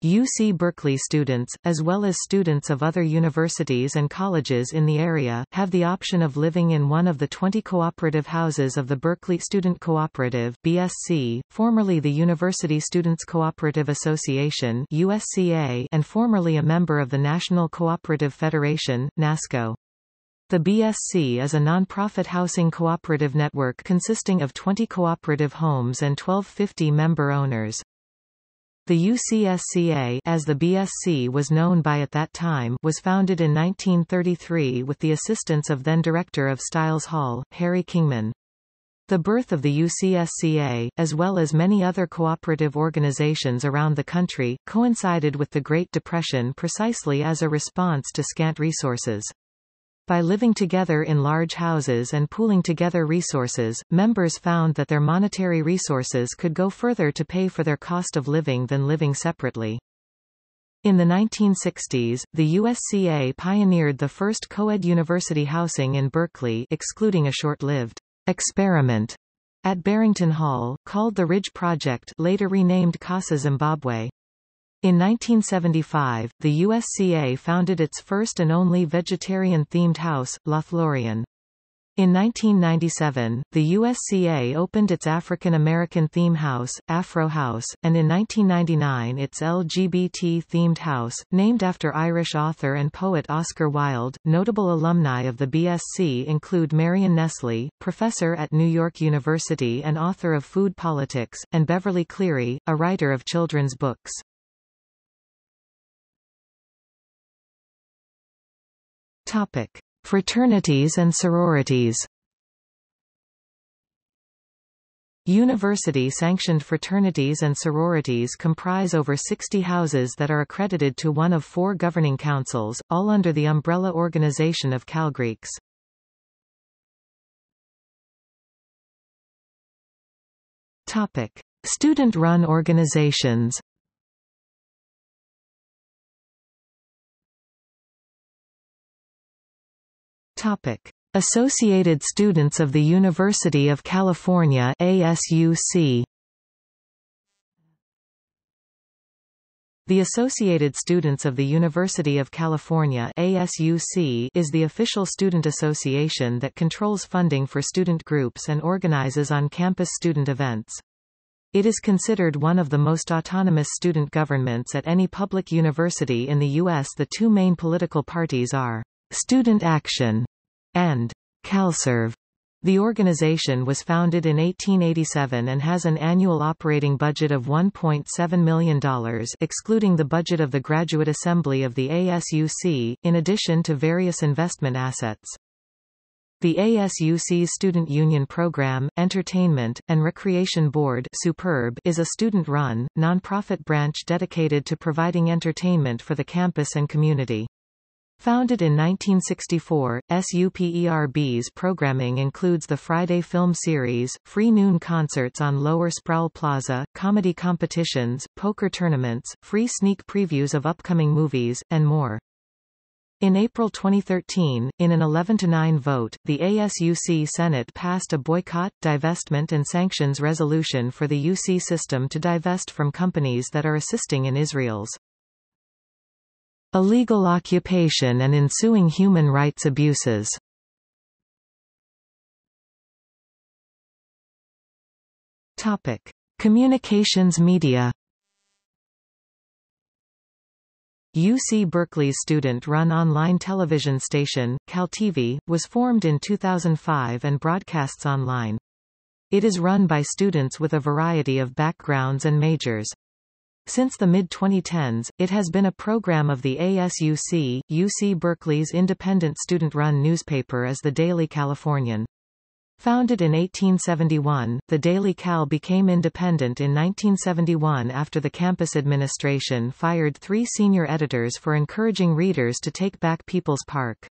UC Berkeley students, as well as students of other universities and colleges in the area, have the option of living in one of the 20 cooperative houses of the Berkeley Student Cooperative BSC, formerly the University Students Cooperative Association USCA, and formerly a member of the National Cooperative Federation, NASCO. The BSC is a non-profit housing cooperative network consisting of 20 cooperative homes and 1250 member owners. The USCA as the BSC was known by at that time was founded in 1933 with the assistance of then-director of Stiles Hall, Harry Kingman. The birth of the USCA, as well as many other cooperative organizations around the country, coincided with the Great Depression precisely as a response to scant resources. By living together in large houses and pooling together resources, members found that their monetary resources could go further to pay for their cost of living than living separately. In the 1960s, the USCA pioneered the first co-ed university housing in Berkeley excluding a short-lived experiment at Barrington Hall, called the Ridge Project later renamed Casa Zimbabwe. In 1975, the USCA founded its first and only vegetarian-themed house, Lothlorien. In 1997, the USCA opened its African American theme house, Afro House, and in 1999 its LGBT-themed house, named after Irish author and poet Oscar Wilde. Notable alumni of the BSC include Marion Nestle, professor at New York University and author of Food Politics, and Beverly Cleary, a writer of children's books. Topic: Fraternities and sororities. University-sanctioned fraternities and sororities comprise over 60 houses that are accredited to one of four governing councils, all under the umbrella organization of CalGreeks. Topic: Student-run organizations. Topic: Associated Students of the University of California ASUC. The Associated Students of the University of California ASUC is the official student association that controls funding for student groups and organizes on-campus student events. It is considered one of the most autonomous student governments at any public university in the U.S. The two main political parties are Student Action and CalServe. The organization was founded in 1887 and has an annual operating budget of $1.7 million excluding the budget of the Graduate Assembly of the ASUC, in addition to various investment assets. The ASUC's Student Union Program, Entertainment, and Recreation Board Superb is a student-run, nonprofit branch dedicated to providing entertainment for the campus and community. Founded in 1964, SUPERB's programming includes the Friday film series, free noon concerts on Lower Sproul Plaza, comedy competitions, poker tournaments, free sneak previews of upcoming movies, and more. In April 2013, in an 11-9 vote, the ASUC Senate passed a boycott, divestment and sanctions resolution for the UC system to divest from companies that are assisting in Israel's Illegal occupation and ensuing human rights abuses. Topic: Communications media. UC Berkeley's student-run online television station, CalTV, was formed in 2005 and broadcasts online. It is run by students with a variety of backgrounds and majors. Since the mid-2010s, it has been a program of the ASUC. UC Berkeley's independent student-run newspaper is the Daily Californian. Founded in 1871, the Daily Cal became independent in 1971 after the campus administration fired three senior editors for encouraging readers to take back People's Park.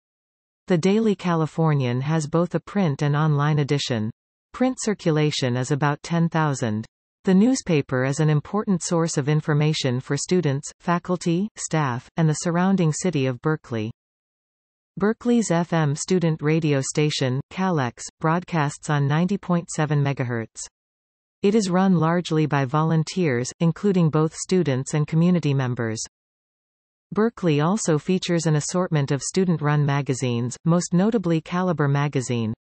The Daily Californian has both a print and online edition. Print circulation is about 10,000. The newspaper is an important source of information for students, faculty, staff, and the surrounding city of Berkeley. Berkeley's FM student radio station, KALX, broadcasts on 90.7 MHz. It is run largely by volunteers, including both students and community members. Berkeley also features an assortment of student-run magazines, most notably Caliber magazine.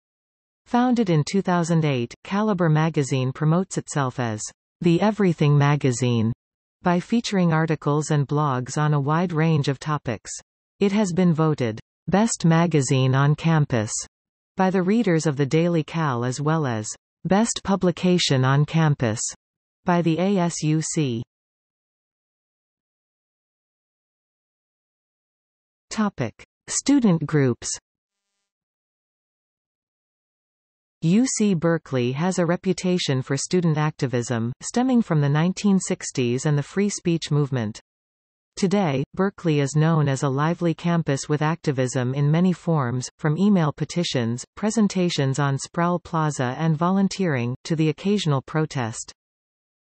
Founded in 2008, Caliber magazine promotes itself as the Everything Magazine by featuring articles and blogs on a wide range of topics. It has been voted Best Magazine on Campus by the readers of the Daily Cal as well as Best Publication on Campus by the ASUC. Topic. Student groups UC Berkeley has a reputation for student activism, stemming from the 1960s and the free speech movement. Today, Berkeley is known as a lively campus with activism in many forms, from email petitions, presentations on Sproul Plaza and volunteering, to the occasional protest.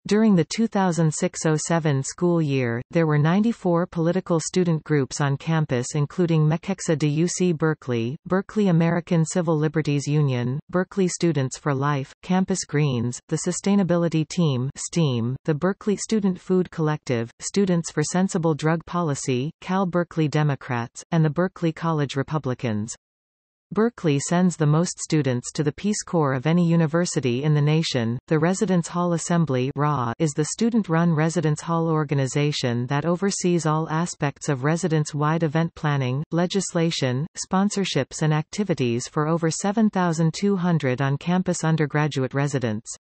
During the 2006-07 school year, there were 94 political student groups on campus including MEChXA de UC Berkeley, Berkeley American Civil Liberties Union, Berkeley Students for Life, Campus Greens, the Sustainability Team STEAM, the Berkeley Student Food Collective, Students for Sensible Drug Policy, Cal Berkeley Democrats, and the Berkeley College Republicans. Berkeley sends the most students to the Peace Corps of any university in the nation. The Residence Hall Assembly is the student-run residence hall organization that oversees all aspects of residence-wide event planning, legislation, sponsorships and activities for over 7,200 on-campus undergraduate residents.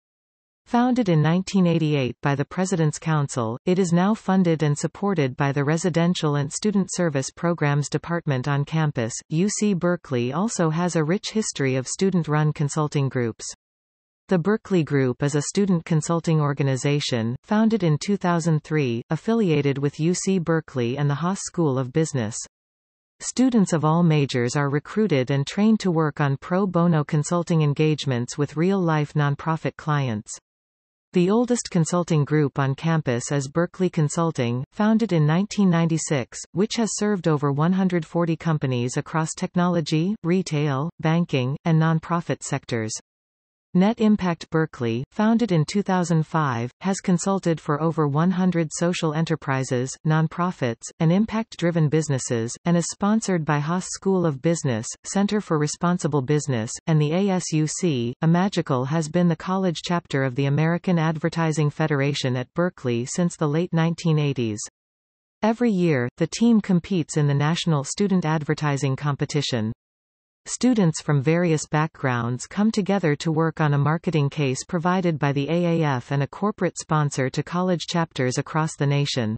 Founded in 1988 by the President's Council, it is now funded and supported by the Residential and Student Service Programs Department on campus. UC Berkeley also has a rich history of student-run consulting groups. The Berkeley Group is a student consulting organization, founded in 2003, affiliated with UC Berkeley and the Haas School of Business. Students of all majors are recruited and trained to work on pro bono consulting engagements with real-life nonprofit clients. The oldest consulting group on campus is Berkeley Consulting, founded in 1996, which has served over 140 companies across technology, retail, banking, and nonprofit sectors. Net Impact Berkeley, founded in 2005, has consulted for over 100 social enterprises, nonprofits, and impact-driven businesses, and is sponsored by Haas School of Business, Center for Responsible Business, and the ASUC. Imagical has been the college chapter of the American Advertising Federation at Berkeley since the late 1980s. Every year, the team competes in the National Student Advertising Competition. Students from various backgrounds come together to work on a marketing case provided by the AAF and a corporate sponsor to college chapters across the nation.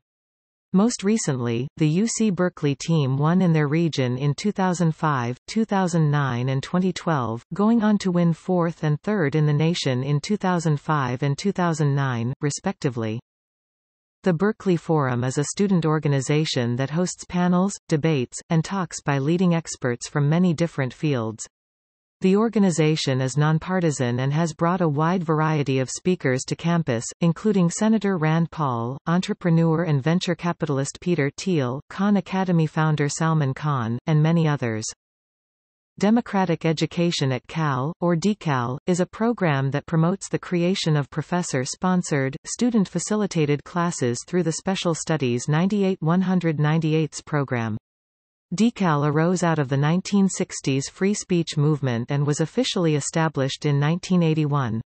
Most recently, the UC Berkeley team won in their region in 2005, 2009 and 2012, going on to win fourth and third in the nation in 2005 and 2009, respectively. The Berkeley Forum is a student organization that hosts panels, debates, and talks by leading experts from many different fields. The organization is nonpartisan and has brought a wide variety of speakers to campus, including Senator Rand Paul, entrepreneur and venture capitalist Peter Thiel, Khan Academy founder Salman Khan, and many others. Democratic Education at Cal, or DECAL, is a program that promotes the creation of professor-sponsored, student-facilitated classes through the Special Studies 98-198 program. DECAL arose out of the 1960s free speech movement and was officially established in 1981.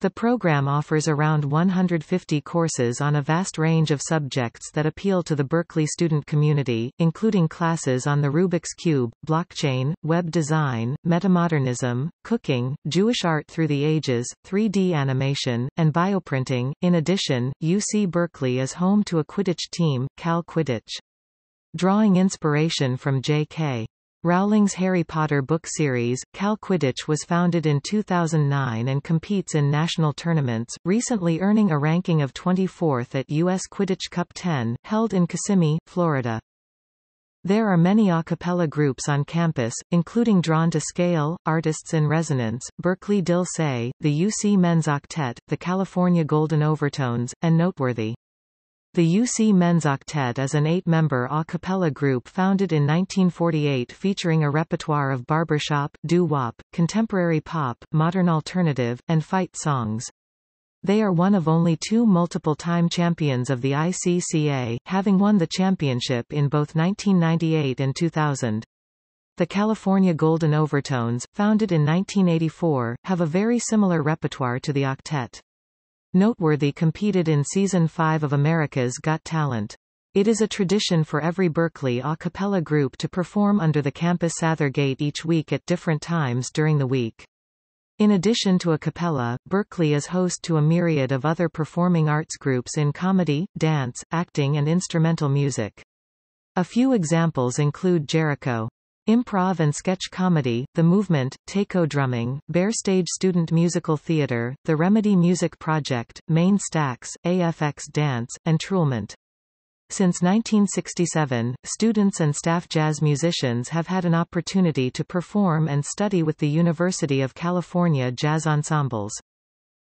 The program offers around 150 courses on a vast range of subjects that appeal to the Berkeley student community, including classes on the Rubik's Cube, blockchain, web design, metamodernism, cooking, Jewish art through the ages, 3D animation, and bioprinting. In addition, UC Berkeley is home to a Quidditch team, Cal Quidditch. Drawing inspiration from J.K. Rowling's Harry Potter book series, Cal Quidditch was founded in 2009 and competes in national tournaments, recently earning a ranking of 24th at U.S. Quidditch Cup 10, held in Kissimmee, Florida. There are many a cappella groups on campus, including Drawn to Scale, Artists in Resonance, Berkeley Dil Se, the UC Men's Octet, the California Golden Overtones, and Noteworthy. The UC Men's Octet is an eight-member a cappella group founded in 1948 featuring a repertoire of barbershop, doo-wop, contemporary pop, modern alternative, and fight songs. They are one of only two multiple-time champions of the ICCA, having won the championship in both 1998 and 2000. The California Golden Overtones, founded in 1984, have a very similar repertoire to the octet. Noteworthy competed in Season 5 of America's Got Talent. It is a tradition for every Berkeley a cappella group to perform under the campus Sather Gate each week at different times during the week. In addition to a cappella, Berkeley is host to a myriad of other performing arts groups in comedy, dance, acting and instrumental music. A few examples include Jericho. Improv and sketch comedy, The Movement, Taiko Drumming, BareStage Student Musical Theater, The Remedy Music Project, Main Stacks, AFX Dance, and Trulment. Since 1967, students and staff jazz musicians have had an opportunity to perform and study with the University of California Jazz Ensembles.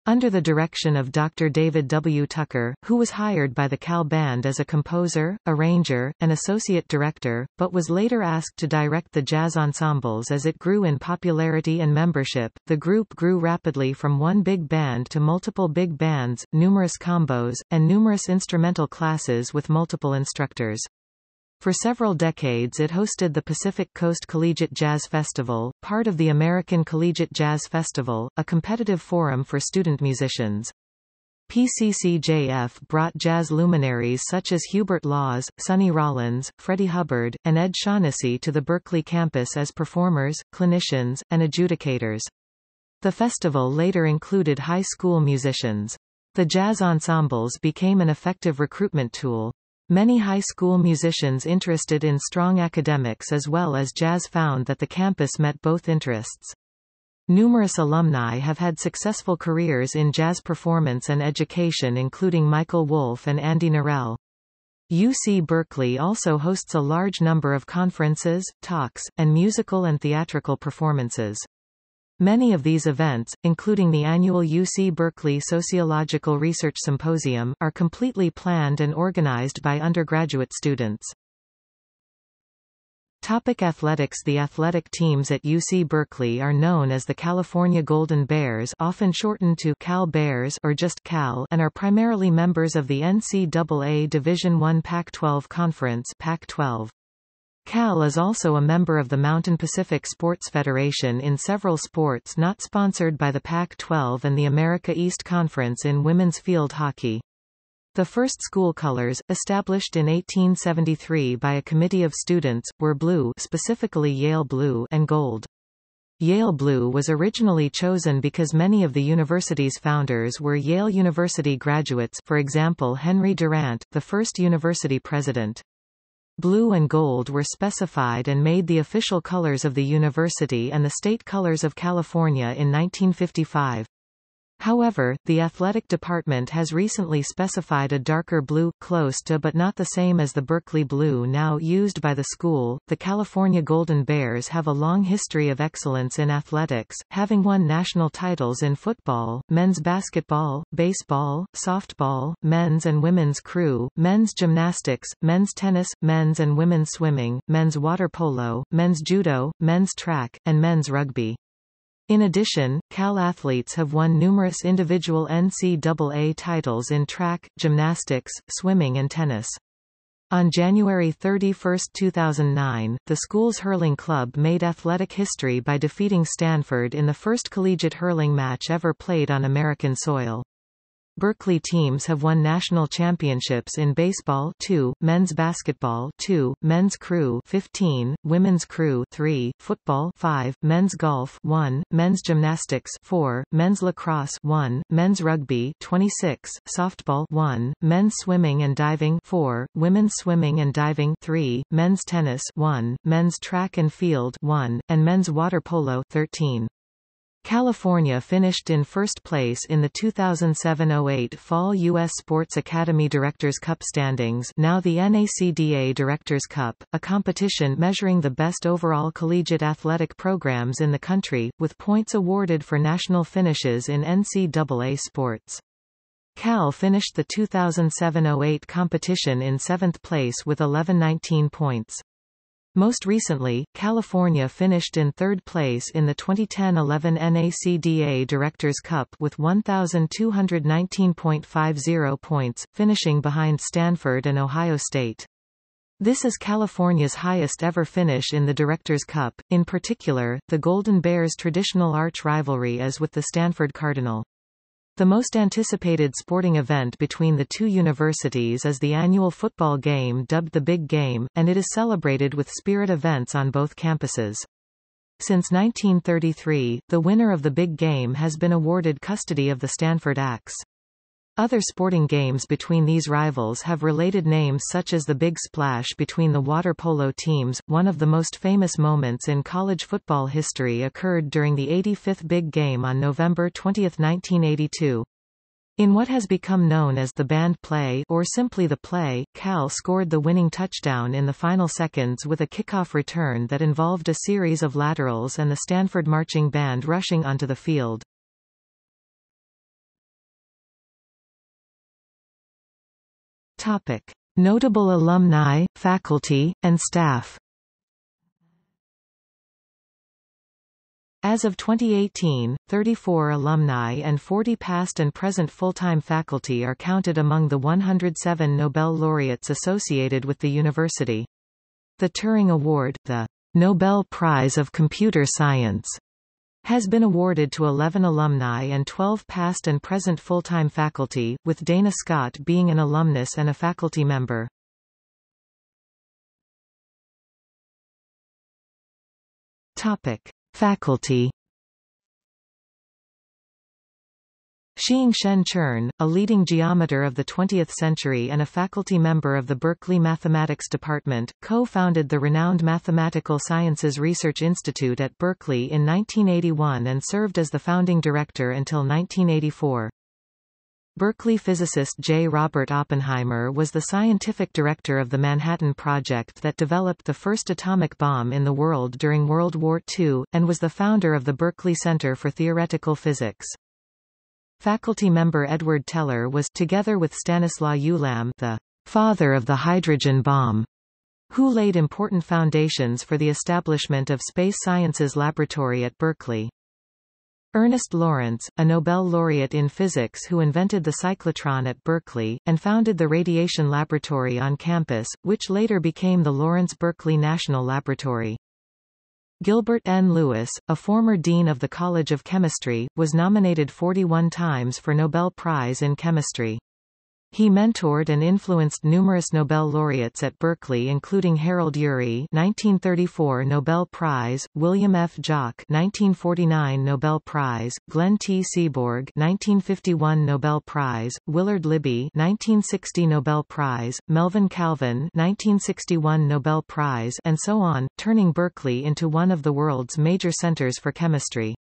Under the direction of Dr. David W. Tucker, who was hired by the Cal Band as a composer, arranger, and associate director, but was later asked to direct the jazz ensembles as it grew in popularity and membership, the group grew rapidly from one big band to multiple big bands, numerous combos, and numerous instrumental classes with multiple instructors. For several decades it hosted the Pacific Coast Collegiate Jazz Festival, part of the American Collegiate Jazz Festival, a competitive forum for student musicians. PCCJF brought jazz luminaries such as Hubert Laws, Sonny Rollins, Freddie Hubbard, and Ed Shaughnessy to the Berkeley campus as performers, clinicians, and adjudicators. The festival later included high school musicians. The jazz ensembles became an effective recruitment tool. Many high school musicians interested in strong academics as well as jazz found that the campus met both interests. Numerous alumni have had successful careers in jazz performance and education including Michael Wolff and Andy Narell. UC Berkeley also hosts a large number of conferences, talks, and musical and theatrical performances. Many of these events, including the annual UC Berkeley Sociological Research Symposium, are completely planned and organized by undergraduate students. Topic athletics The athletic teams at UC Berkeley are known as the California Golden Bears often shortened to Cal Bears or just Cal and are primarily members of the NCAA Division I Pac-12 Conference Pac-12. Cal is also a member of the Mountain Pacific Sports Federation in several sports not sponsored by the Pac-12 and the America East Conference in women's field hockey. The first school colors, established in 1873 by a committee of students, were blue specifically Yale blue and gold. Yale blue was originally chosen because many of the university's founders were Yale University graduates for example Henry Durant, the first university president. Blue and gold were specified and made the official colors of the university and the state colors of California in 1955. However, the athletic department has recently specified a darker blue, close to but not the same as the Berkeley blue now used by the school. The California Golden Bears have a long history of excellence in athletics, having won national titles in football, men's basketball, baseball, softball, men's and women's crew, men's gymnastics, men's tennis, men's and women's swimming, men's water polo, men's judo, men's track, and men's rugby. In addition, Cal athletes have won numerous individual NCAA titles in track, gymnastics, swimming and tennis. On January 31, 2009, the school's hurling club made athletic history by defeating Stanford in the first collegiate hurling match ever played on American soil. Berkeley teams have won national championships in baseball 2, men's basketball 2, men's crew 15, women's crew 3, football 5, men's golf 1, men's gymnastics 4, men's lacrosse 1, men's rugby 26, softball 1, men's swimming and diving 4, women's swimming and diving 3, men's tennis 1, men's track and field 1, and men's water polo 13. California finished in first place in the 2007-08 Fall U.S. Sports Academy Directors' Cup standings now the NACDA Directors' Cup, a competition measuring the best overall collegiate athletic programs in the country, with points awarded for national finishes in NCAA sports. Cal finished the 2007-08 competition in seventh place with 1119 points. Most recently, California finished in third place in the 2010-11 NACDA Directors' Cup with 1,219.50 points, finishing behind Stanford and Ohio State. This is California's highest ever finish in the Directors' Cup. In particular, the Golden Bears' traditional arch rivalry is with the Stanford Cardinal. The most anticipated sporting event between the two universities is the annual football game dubbed the Big Game, and it is celebrated with spirit events on both campuses. Since 1933, the winner of the Big Game has been awarded custody of the Stanford Axe. Other sporting games between these rivals have related names such as the Big Splash between the water polo teams. One of the most famous moments in college football history occurred during the 85th Big Game on November 20, 1982. In what has become known as the band play or simply the play, Cal scored the winning touchdown in the final seconds with a kickoff return that involved a series of laterals and the Stanford Marching Band rushing onto the field. Topic. Notable alumni, faculty, and staff As of 2018, 34 alumni and 40 past and present full-time faculty are counted among the 107 Nobel laureates associated with the university. The Turing Award, the Nobel Prize of Computer Science, has been awarded to 11 alumni and 12 past and present full-time faculty, with Dana Scott being an alumnus and a faculty member. Topic. Faculty Shiing-Shen Chern, a leading geometer of the 20th century and a faculty member of the Berkeley Mathematics Department, co-founded the renowned Mathematical Sciences Research Institute at Berkeley in 1981 and served as the founding director until 1984. Berkeley physicist J. Robert Oppenheimer was the scientific director of the Manhattan Project that developed the first atomic bomb in the world during World War II, and was the founder of the Berkeley Center for Theoretical Physics. Faculty member Edward Teller was together with Stanislaw Ulam the father of the hydrogen bomb, who laid important foundations for the establishment of Space Sciences Laboratory at Berkeley. Ernest Lawrence, a Nobel laureate in physics who invented the cyclotron at Berkeley, and founded the Radiation Laboratory on campus, which later became the Lawrence Berkeley National Laboratory. Gilbert N. Lewis, a former dean of the College of Chemistry, was nominated 41 times for Nobel Prize in Chemistry. He mentored and influenced numerous Nobel laureates at Berkeley including Harold Urey 1934 Nobel Prize, William F. Giauque 1949 Nobel Prize, Glenn T. Seaborg 1951 Nobel Prize, Willard Libby 1960 Nobel Prize, Melvin Calvin 1961 Nobel Prize and so on, turning Berkeley into one of the world's major centers for chemistry.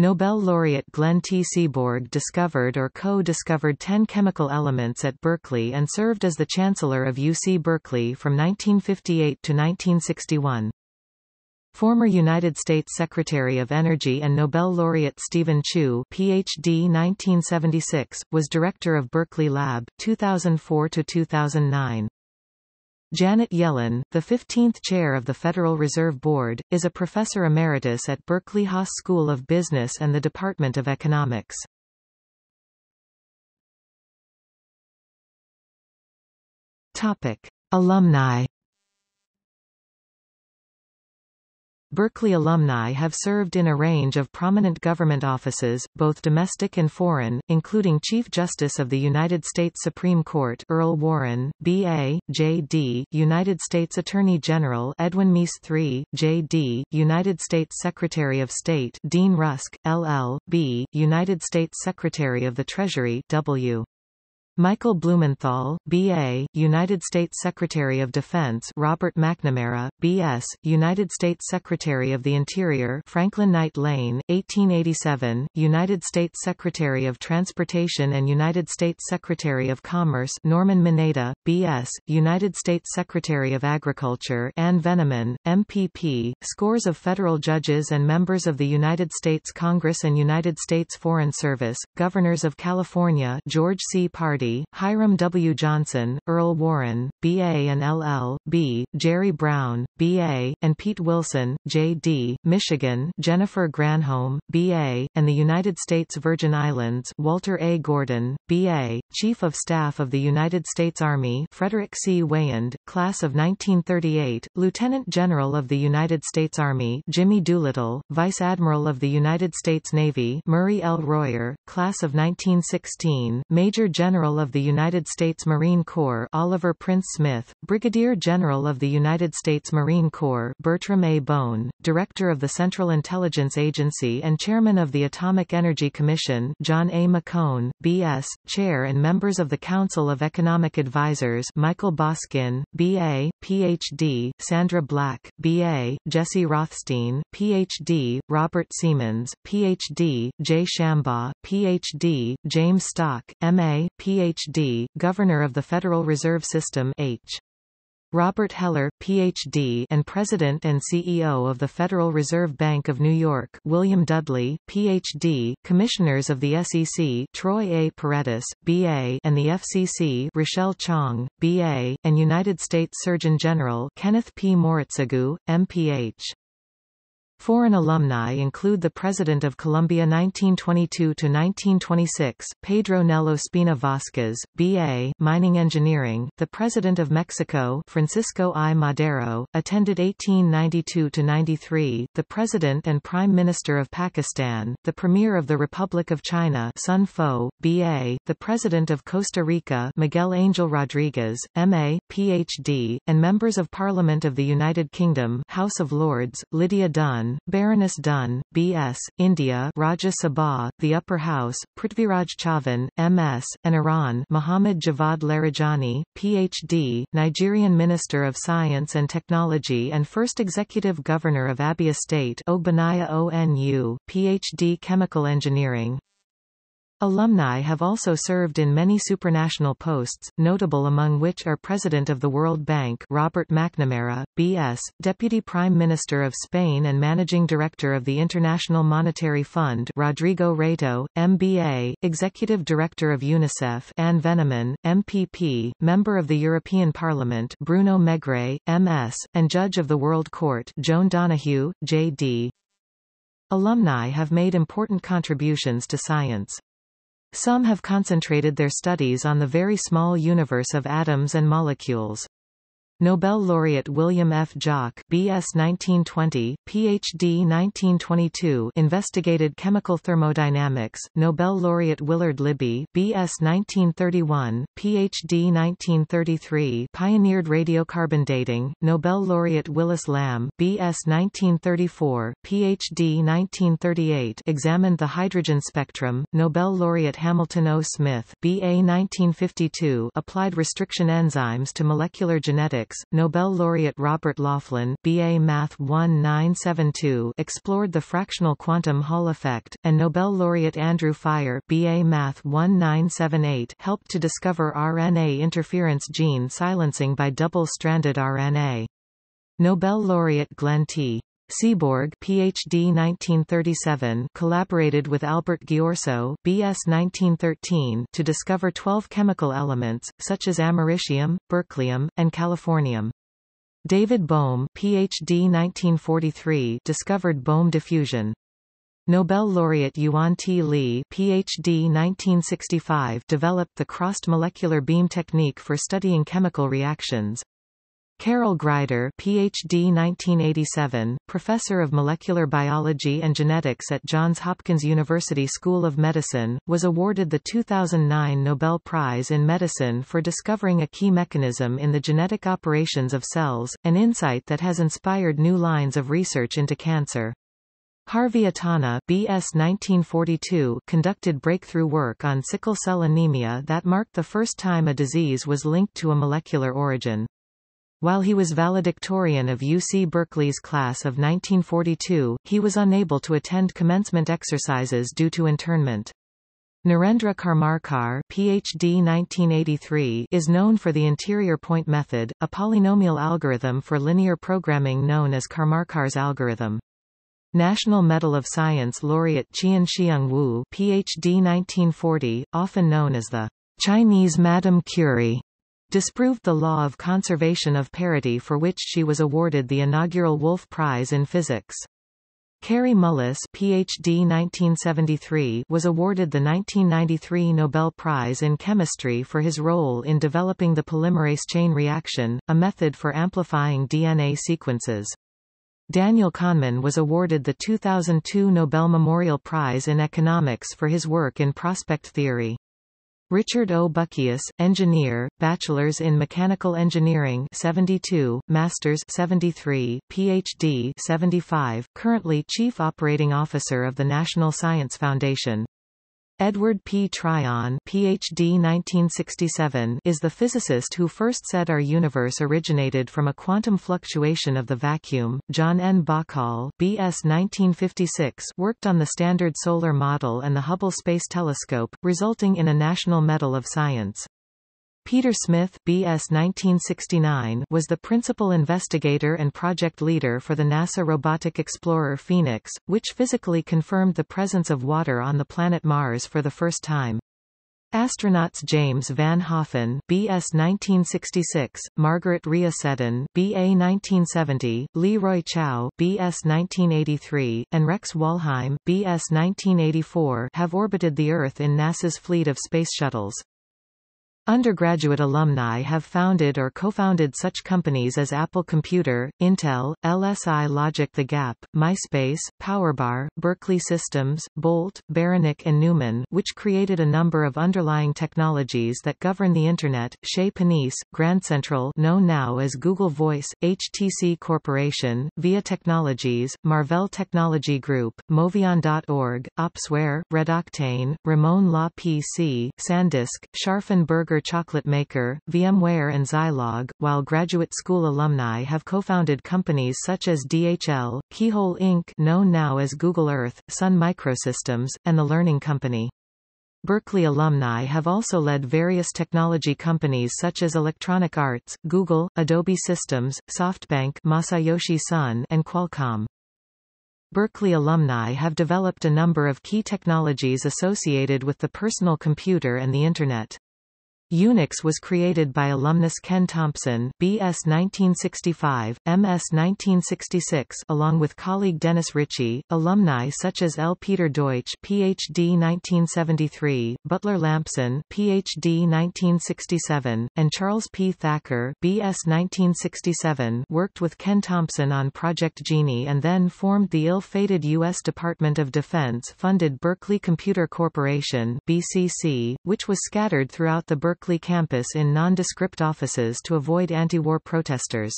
Nobel laureate Glenn T. Seaborg discovered or co-discovered 10 chemical elements at Berkeley and served as the chancellor of UC Berkeley from 1958 to 1961. Former United States Secretary of Energy and Nobel laureate Steven Chu PhD 1976, was director of Berkeley Lab, 2004 to 2009. Janet Yellen, the 15th chair of the Federal Reserve Board, is a professor emeritus at Berkeley Haas School of Business and the Department of Economics. Topic: Alumni Berkeley alumni have served in a range of prominent government offices, both domestic and foreign, including Chief Justice of the United States Supreme Court Earl Warren, B.A., J.D., United States Attorney General Edwin Meese III, J.D., United States Secretary of State Dean Rusk, L.L.B., United States Secretary of the Treasury W. Michael Blumenthal, B.A., United States Secretary of Defense Robert McNamara, B.S., United States Secretary of the Interior Franklin Knight Lane, 1887, United States Secretary of Transportation and United States Secretary of Commerce Norman Mineta, B.S., United States Secretary of Agriculture Ann Veneman, MPP, scores of federal judges and members of the United States Congress and United States Foreign Service, Governors of California George C. Hiram W. Johnson, Earl Warren, B.A. and L.L.B., Jerry Brown, B.A., and Pete Wilson, J.D., Michigan Jennifer Granholm, B.A., and the United States Virgin Islands Walter A. Gordon, B.A., Chief of Staff of the United States Army Frederick C. Weyand, Class of 1938, Lieutenant General of the United States Army Jimmy Doolittle, Vice Admiral of the United States Navy Murray L. Royer, Class of 1916, Major General Of the United States Marine Corps Oliver Prince Smith, Brigadier General of the United States Marine Corps Bertram A. Bone, Director of the Central Intelligence Agency and Chairman of the Atomic Energy Commission John A. McCone, B.S., Chair and members of the Council of Economic Advisers Michael Boskin, B.A., Ph.D., Sandra Black, B.A., Jesse Rothstein, Ph.D., Robert Siemens, Ph.D., J. Shambaugh, Ph.D., James Stock, M.A., Ph.D., Governor of the Federal Reserve System H. Robert Heller, Ph.D. and President and CEO of the Federal Reserve Bank of New York William Dudley, Ph.D., Commissioners of the SEC Troy A. Paredes, B.A. and the FCC Rachelle Chong, B.A., and United States Surgeon General Kenneth P. Moritsugu, M.P.H. Foreign alumni include the President of Colombia 1922–1926, Pedro Nel Ospina Vázquez, B.A., Mining Engineering, the President of Mexico Francisco I. Madero, attended 1892–93, the President and Prime Minister of Pakistan, the Premier of the Republic of China Sun Fo, B.A., the President of Costa Rica Miguel Angel Rodriguez, M.A., Ph.D., and Members of Parliament of the United Kingdom House of Lords, Lydia Dunn, Baroness Dunn, B.S., India Rajya Sabha, the Upper House, Prithviraj Chavan, M.S., and Iran Muhammad Javad Larijani, Ph.D., Nigerian Minister of Science and Technology and first Executive Governor of Abia State Ogbonnaya ONU, Ph.D. Chemical Engineering, Alumni have also served in many supranational posts, notable among which are President of the World Bank Robert McNamara, B.S., Deputy Prime Minister of Spain and Managing Director of the International Monetary Fund Rodrigo Rato, MBA, Executive Director of UNICEF Ann Veneman, MPP, Member of the European Parliament Bruno Mégret, MS, and Judge of the World Court Joan Donoghue, J.D. Alumni have made important contributions to science. Some have concentrated their studies on the very small universe of atoms and molecules. Nobel laureate William F. Giauque BS 1920, PhD 1922 investigated chemical thermodynamics, Nobel laureate Willard Libby BS 1931, PhD 1933 pioneered radiocarbon dating, Nobel laureate Willis Lamb BS 1934, PhD 1938 examined the hydrogen spectrum, Nobel laureate Hamilton O. Smith BA 1952 applied restriction enzymes to molecular genetics Nobel laureate Robert Laughlin BA Math 1972 explored the fractional quantum Hall effect, and Nobel laureate Andrew Fire BA Math 1978 helped to discover RNA interference gene silencing by double-stranded RNA. Nobel laureate Glenn T. Seaborg PhD 1937 collaborated with Albert Ghiorso BS 1913 to discover 12 chemical elements, such as americium, berkelium, and californium. David Bohm PhD 1943 discovered Bohm diffusion. Nobel laureate Yuan T. Lee PhD 1965 developed the crossed molecular beam technique for studying chemical reactions. Carol Greider PhD 1987, professor of molecular biology and genetics at Johns Hopkins University School of Medicine, was awarded the 2009 Nobel Prize in Medicine for discovering a key mechanism in the genetic operations of cells, an insight that has inspired new lines of research into cancer. Harvey Itano BS 1942 conducted breakthrough work on sickle cell anemia that marked the first time a disease was linked to a molecular origin. While he was valedictorian of UC Berkeley's class of 1942, he was unable to attend commencement exercises due to internment. Narendra Karmarkar PhD 1983 is known for the interior point method, a polynomial algorithm for linear programming known as Karmarkar's algorithm. National Medal of Science laureate Qian Wu PhD 1940, often known as the Chinese Madame Curie, disproved the law of conservation of parity for which she was awarded the inaugural Wolf Prize in Physics. Kary Mullis PhD 1973 was awarded the 1993 Nobel Prize in Chemistry for his role in developing the polymerase chain reaction, a method for amplifying DNA sequences. Daniel Kahneman was awarded the 2002 Nobel Memorial Prize in Economics for his work in prospect theory. Richard O. Buckius, engineer, bachelor's in mechanical engineering 72, master's 73, PhD 75, currently chief operating officer of the National Science Foundation. Edward P. Tryon PhD 1967 is the physicist who first said our universe originated from a quantum fluctuation of the vacuum. John N. Bahcall BS 1956 worked on the Standard Solar Model and the Hubble Space Telescope, resulting in a National Medal of Science. Peter Smith BS 1969 was the principal investigator and project leader for the NASA robotic explorer Phoenix, which physically confirmed the presence of water on the planet Mars for the first time. Astronauts James van Hoften BS 1966, Margaret Rhea Seddon BA 1970, Leroy Chiao BS 1983, and Rex Walheim BS 1984 have orbited the Earth in NASA's fleet of space shuttles. Undergraduate alumni have founded or co-founded such companies as Apple Computer, Intel, LSI Logic The Gap, MySpace, PowerBar, Berkeley Systems, Bolt, Beranek and Newman which created a number of underlying technologies that govern the Internet, Chez Panisse, Grand Central known now as Google Voice, HTC Corporation, VIA Technologies, Marvell Technology Group, MoveOn.org, Opsware, Redoctane, Ramon La PC, SanDisk, Scharfen Chocolate Maker, VMware and Zilog, while graduate school alumni have co-founded companies such as DHL, Keyhole Inc. known now as Google Earth, Sun Microsystems, and The Learning Company. Berkeley alumni have also led various technology companies such as Electronic Arts, Google, Adobe Systems, SoftBank Masayoshi Son and Qualcomm. Berkeley alumni have developed a number of key technologies associated with the personal computer and the Internet. Unix was created by alumnus Ken Thompson BS 1965, MS 1966 along with colleague Dennis Ritchie, alumni such as L. Peter Deutsch PhD 1973, Butler Lampson PhD 1967, and Charles P. Thacker BS 1967 worked with Ken Thompson on Project Genie and then formed the ill-fated U.S. Department of Defense-funded Berkeley Computer Corporation BCC, which was scattered throughout the Berkeley Berkeley campus in nondescript offices to avoid anti-war protesters.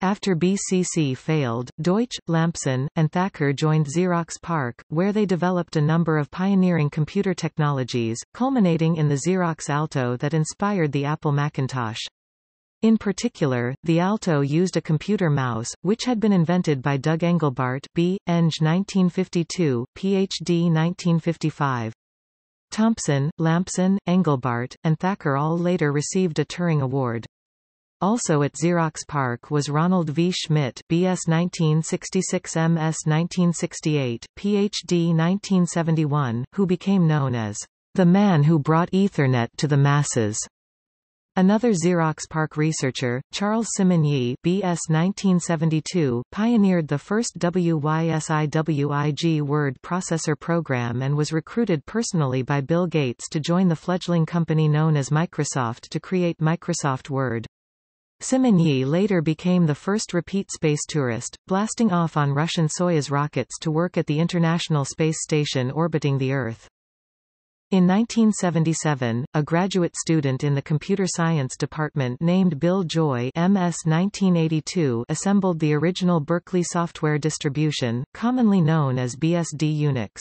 After BCC failed, Deutsch, Lampson, and Thacker joined Xerox PARC, where they developed a number of pioneering computer technologies, culminating in the Xerox Alto that inspired the Apple Macintosh. In particular, the Alto used a computer mouse, which had been invented by Doug Engelbart B. Eng 1952, PhD 1955. Thompson, Lampson, Engelbart, and Thacker all later received a Turing Award. Also at Xerox PARC was Ronald V. Schmidt BS 1966 MS 1968, PhD 1971, who became known as the man who brought Ethernet to the masses. Another Xerox PARC researcher, Charles Simonyi BS 1972, pioneered the first WYSIWYG word processor program and was recruited personally by Bill Gates to join the fledgling company known as Microsoft to create Microsoft Word. Simonyi later became the first repeat space tourist, blasting off on Russian Soyuz rockets to work at the International Space Station orbiting the Earth. In 1977, a graduate student in the computer science department named Bill Joy MS 1982 assembled the original Berkeley software distribution, commonly known as BSD Unix.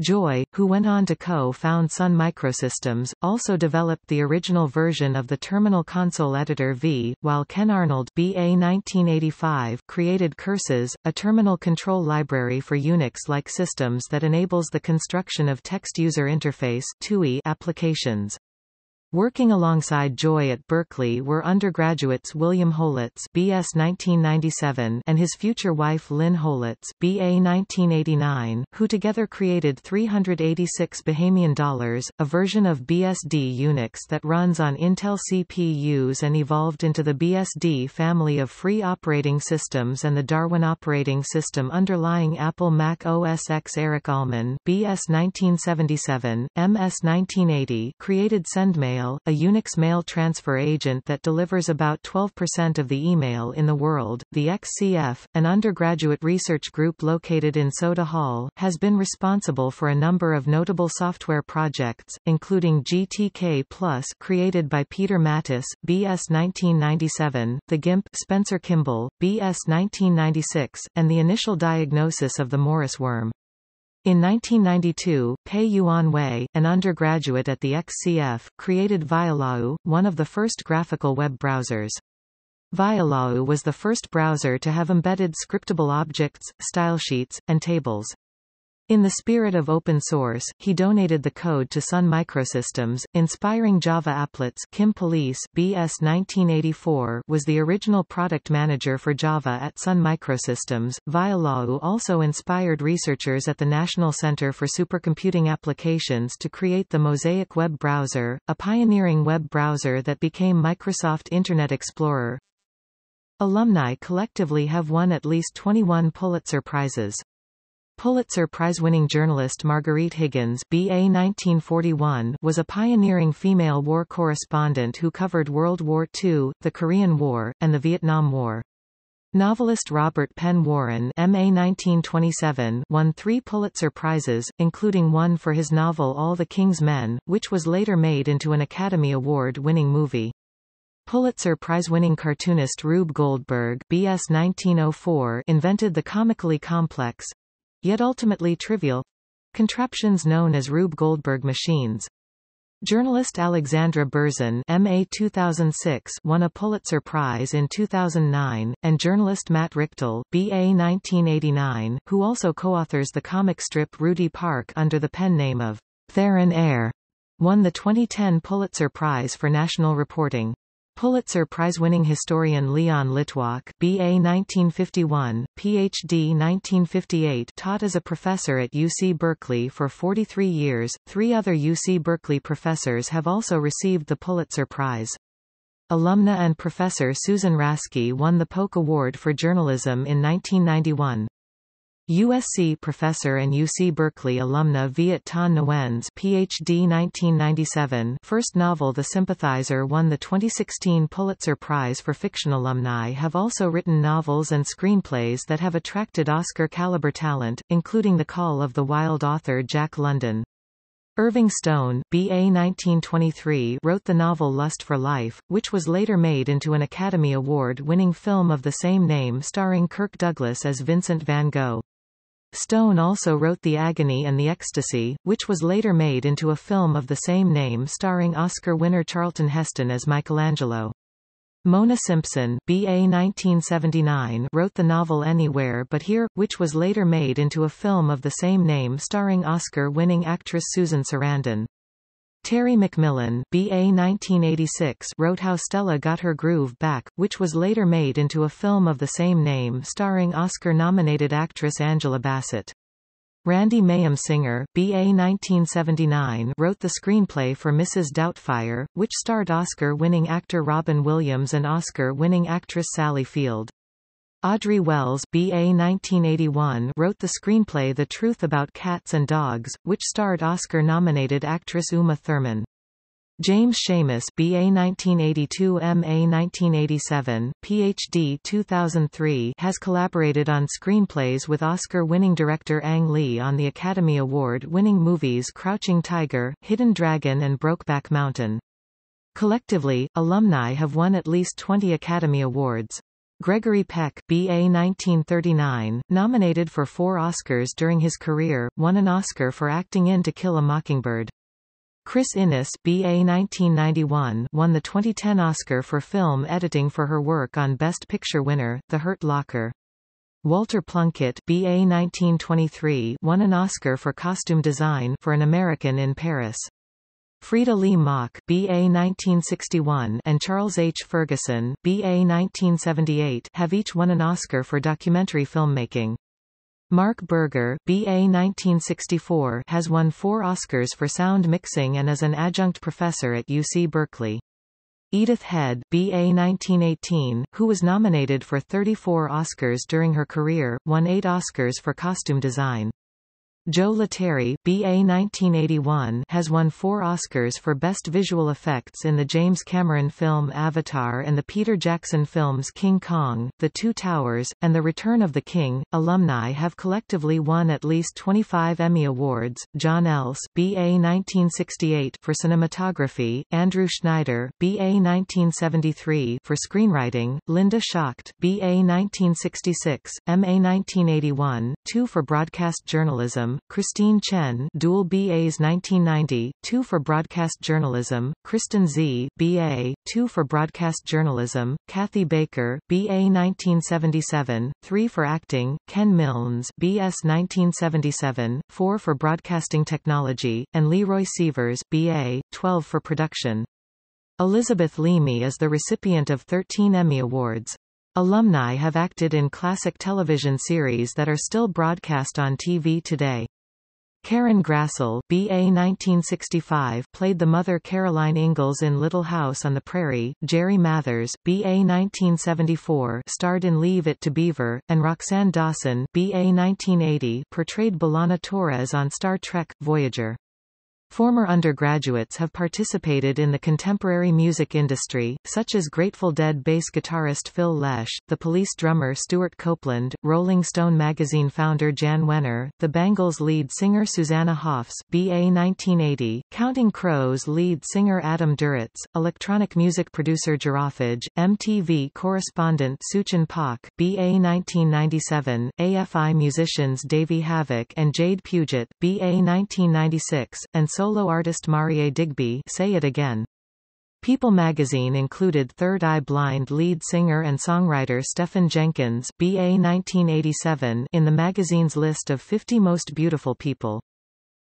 Joy, who went on to co-found Sun Microsystems, also developed the original version of the terminal console editor vi, while Ken Arnold BA 1985 created Curses, a terminal control library for Unix-like systems that enables the construction of text user interface applications. Working alongside Joy at Berkeley were undergraduates William Jolitz BS 1997 and his future wife Lynne Jolitz BA 1989, who together created 386 Bahamian dollars, a version of BSD Unix that runs on Intel CPUs and evolved into the BSD family of free operating systems and the Darwin operating system underlying Apple Mac OS X. Eric Allman BS 1977, MS 1980 created SendMail A Unix mail transfer agent that delivers about 12% of the email in the world. The XCF, an undergraduate research group located in Soda Hall, has been responsible for a number of notable software projects, including GTK Plus created by Peter Mattis, BS 1997, the GIMP Spencer Kimball, BS 1996, and the initial diagnosis of the Morris worm. In 1992, Pei Yuan Wei, an undergraduate at the XCF, created Viola, one of the first graphical web browsers. Viola was the first browser to have embedded scriptable objects, stylesheets, and tables. In the spirit of open source, he donated the code to Sun Microsystems. Inspiring Java Applets Kim Polese BS 1984 was the original product manager for Java at Sun Microsystems. Viola also inspired researchers at the National Center for Supercomputing Applications to create the Mosaic web browser, a pioneering web browser that became Microsoft Internet Explorer. Alumni collectively have won at least 21 Pulitzer Prizes. Pulitzer Prize-winning journalist Marguerite Higgins BA 1941 was a pioneering female war correspondent who covered World War II, the Korean War, and the Vietnam War. Novelist Robert Penn Warren MA 1927 won three Pulitzer Prizes, including one for his novel All the King's Men, which was later made into an Academy Award-winning movie. Pulitzer Prize-winning cartoonist Rube Goldberg BS 1904 invented the comically complex, yet ultimately trivial contraptions known as Rube Goldberg machines. Journalist Alexandra Berzon MA 2006 won a Pulitzer Prize in 2009, and journalist Matt Richtel BA 1989, who also co-authors the comic strip Rudy Park under the pen name of Theron Heir, won the 2010 Pulitzer Prize for National Reporting. Pulitzer Prize-winning historian Leon Litwack BA 1951, PhD 1958 taught as a professor at UC Berkeley for 43 years. Three other UC Berkeley professors have also received the Pulitzer Prize. Alumna and professor Susan Rasky won the Polk Award for Journalism in 1991. USC professor and UC Berkeley alumna Viet Thanh Nguyen's PhD 1997 first novel The Sympathizer won the 2016 Pulitzer Prize for Fiction alumni have also written novels and screenplays that have attracted Oscar-caliber talent, including The Call of the Wild author Jack London. Irving Stone BA 1923 wrote the novel Lust for Life, which was later made into an Academy Award-winning film of the same name starring Kirk Douglas as Vincent van Gogh. Stone also wrote The Agony and the Ecstasy, which was later made into a film of the same name starring Oscar winner Charlton Heston as Michelangelo. Mona Simpson BA 1979 wrote the novel Anywhere But Here, which was later made into a film of the same name starring Oscar-winning actress Susan Sarandon. Terry McMillan BA 1986 wrote How Stella Got Her Groove Back, which was later made into a film of the same name starring Oscar-nominated actress Angela Bassett. Randi Mayem Singer BA 1979 wrote the screenplay for Mrs. Doubtfire, which starred Oscar-winning actor Robin Williams and Oscar-winning actress Sally Field. Audrey Wells BA 1981 wrote the screenplay The Truth About Cats and Dogs, which starred Oscar-nominated actress Uma Thurman. James Schamus BA 1982 MA 1987, PhD 2003 has collaborated on screenplays with Oscar-winning director Ang Lee on the Academy Award-winning movies Crouching Tiger, Hidden Dragon and Brokeback Mountain. Collectively, alumni have won at least 20 Academy Awards. Gregory Peck BA 1939, nominated for four Oscars during his career, won an Oscar for acting in To Kill a Mockingbird. Chris Innis BA 1991 won the 2010 Oscar for film editing for her work on Best Picture winner, The Hurt Locker. Walter Plunkett BA 1923 won an Oscar for costume design for An American in Paris. Freida Lee Mock BA 1961 and Charles H. Ferguson BA 1978 have each won an Oscar for documentary filmmaking. Mark Berger BA 1964 has won four Oscars for sound mixing and is an adjunct professor at UC Berkeley. Edith Head BA 1918, who was nominated for 34 Oscars during her career, won eight Oscars for costume design. Joe Letteri BA 1981 has won four Oscars for Best Visual Effects in the James Cameron film Avatar and the Peter Jackson films King Kong, The Two Towers, and The Return of the King. Alumni have collectively won at least 25 Emmy Awards. John Else BA 1968 for cinematography, Andrew Schneider BA 1973 for screenwriting, Linda Schacht BA 1966, MA 1981, two for broadcast journalism, Christine Chen dual BAs 1990, 2 for Broadcast Journalism, Kristen Sze, BA, 2 for Broadcast Journalism, Kathy Baker, BA 1977, 3 for Acting, Ken Milnes, BS 1977, 4 for Broadcasting Technology, and Leroy Sievers, BA, 12 for Production. Elizabeth Leamy is the recipient of 13 Emmy Awards. Alumni have acted in classic television series that are still broadcast on TV today. Karen Grassle BA 1965 played the mother Caroline Ingalls in Little House on the Prairie, Jerry Mathers BA 1974 starred in Leave It to Beaver, and Roxann Dawson BA 1980 portrayed B'Elanna Torres on Star Trek, Voyager. Former undergraduates have participated in the contemporary music industry, such as Grateful Dead bass guitarist Phil Lesh, The Police drummer Stewart Copeland, Rolling Stone magazine founder Jan Wenner, The Bangles lead singer Susanna Hoffs BA 1980, Counting Crows lead singer Adam Duritz, electronic music producer Giraffage, MTV correspondent Suchin Pak BA 1997, AFI musicians Davey Havok and Jade Puget BA 1996, and so solo artist Marie Digby Say It Again. People magazine included Third Eye Blind lead singer and songwriter Stephen Jenkins BA 1987 in the magazine's list of 50 most beautiful people.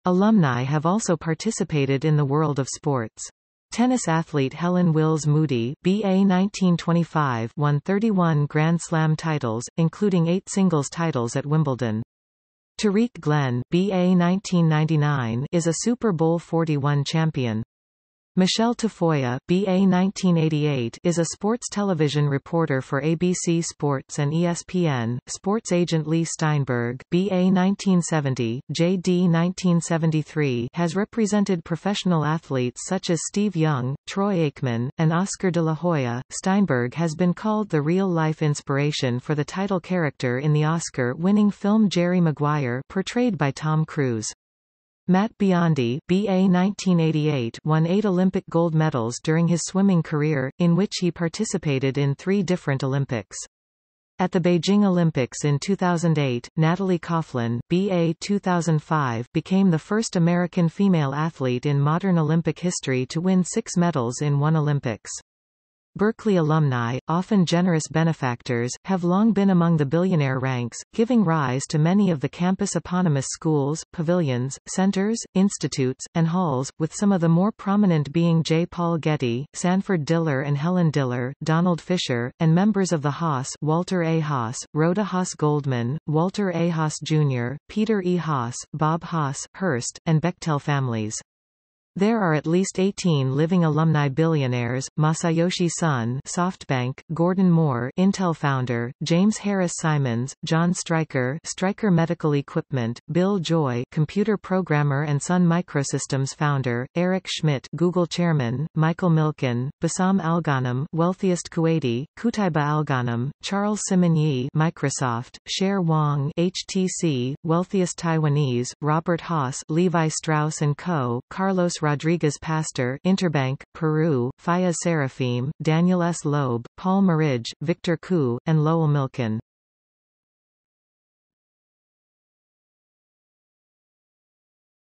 Alumni have also participated in the world of sports. Tennis athlete Helen Wills Moody BA 1925 won 31 Grand Slam titles, including eight singles titles at Wimbledon. Tarik Glenn BA 1999 is a Super Bowl 41 champion. Michelle Tafoya BA 1988 is a sports television reporter for ABC Sports and ESPN, sports agent Leigh Steinberg BA 1970, JD 1973 has represented professional athletes such as Steve Young, Troy Aikman, and Oscar de la Hoya. Steinberg has been called the real-life inspiration for the title character in the Oscar-winning film Jerry Maguire portrayed by Tom Cruise. Matt Biondi BA 1988 won eight Olympic gold medals during his swimming career, in which he participated in three different Olympics. At the Beijing Olympics in 2008, Natalie Coughlin BA 2005 became the first American female athlete in modern Olympic history to win six medals in one Olympics. Berkeley alumni, often generous benefactors, have long been among the billionaire ranks, giving rise to many of the campus eponymous schools, pavilions, centers, institutes, and halls, with some of the more prominent being J. Paul Getty, Sanford Diller and Helen Diller, Donald Fisher, and members of the Haas Walter A. Haas, Rhoda Haas Goldman, Walter A. Haas Jr., Peter E. Haas, Bob Haas, Hearst, and Bechtel families. There are at least 18 living alumni billionaires, Masayoshi Son SoftBank, Gordon Moore Intel founder, James Harris Simons, Jon Stryker Stryker Medical Equipment, Bill Joy computer programmer and Sun Microsystems founder, Eric Schmidt Google chairman, Michael Milken, Bassam Alghanim wealthiest Kuwaiti, Qutaiba Alghanim, Charles Simonyi Microsoft, Cher Wang HTC, wealthiest Taiwanese, Robert Haas Levi Strauss & Co., Carlos Rodriguez Pastor Interbank, Peru, Fayez Sarofim, Daniel S. Loeb, Paul Merage, Victor Koo, and Lowell Milken.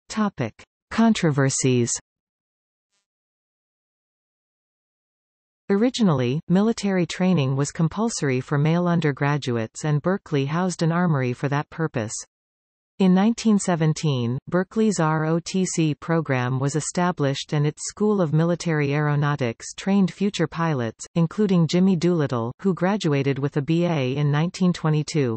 Topic. Controversies Originally, military training was compulsory for male undergraduates and Berkeley housed an armory for that purpose. In 1917, Berkeley's ROTC program was established and its School of Military Aeronautics trained future pilots, including Jimmy Doolittle, who graduated with a BA in 1922.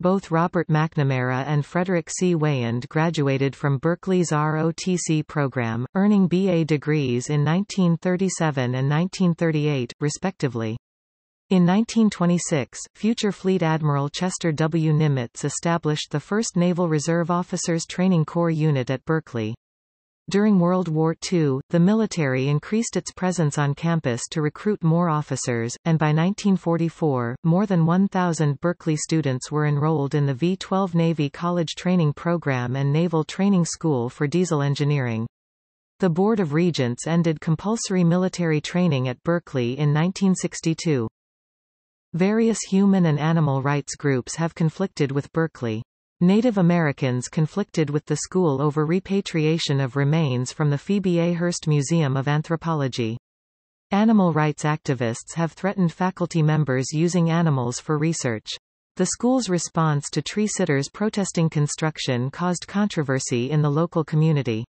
Both Robert McNamara and Frederick C. Weyand graduated from Berkeley's ROTC program, earning BA degrees in 1937 and 1938, respectively. In 1926, future Fleet Admiral Chester W. Nimitz established the first Naval Reserve Officers Training Corps unit at Berkeley. During World War II, the military increased its presence on campus to recruit more officers, and by 1944, more than 1,000 Berkeley students were enrolled in the V-12 Navy College Training Program and Naval Training School for Diesel Engineering. The Board of Regents ended compulsory military training at Berkeley in 1962. Various human and animal rights groups have conflicted with Berkeley. Native Americans conflicted with the school over repatriation of remains from the Phoebe A. Hearst Museum of Anthropology. Animal rights activists have threatened faculty members using animals for research. The school's response to tree sitters protesting construction caused controversy in the local community.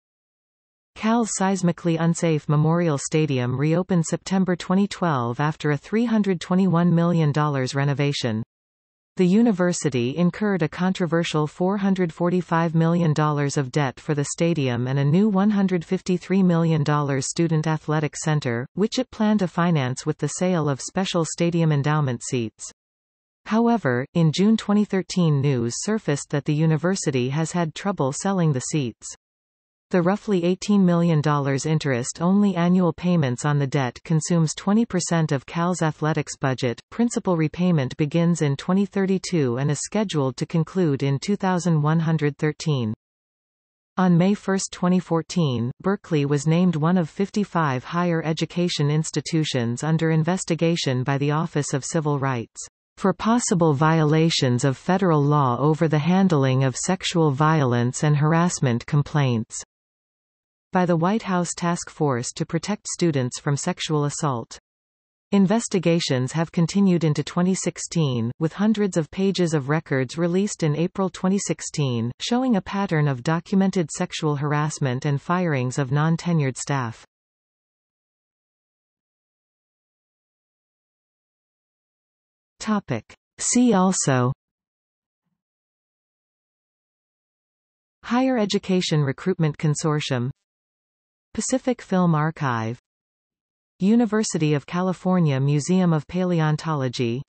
Cal's seismically unsafe Memorial Stadium reopened September 2012 after a $321 million renovation. The university incurred a controversial $445 million of debt for the stadium and a new $153 million student athletic center, which it planned to finance with the sale of special stadium endowment seats. However, in June 2013 news surfaced that the university has had trouble selling the seats. The roughly $18 million interest-only annual payments on the debt consumes 20% of Cal's athletics budget. Principal repayment begins in 2032 and is scheduled to conclude in 2113. On May 1, 2014, Berkeley was named one of 55 higher education institutions under investigation by the Office of Civil Rights for possible violations of federal law over the handling of sexual violence and harassment complaints by the White House Task Force to Protect Students from Sexual Assault. Investigations have continued into 2016, with hundreds of pages of records released in April 2016, showing a pattern of documented sexual harassment and firings of non-tenured staff. Topic. See also Higher Education Recruitment Consortium Pacific Film Archive University of California Museum of Paleontology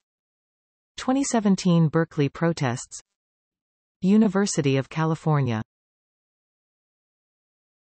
2017 Berkeley protests University of California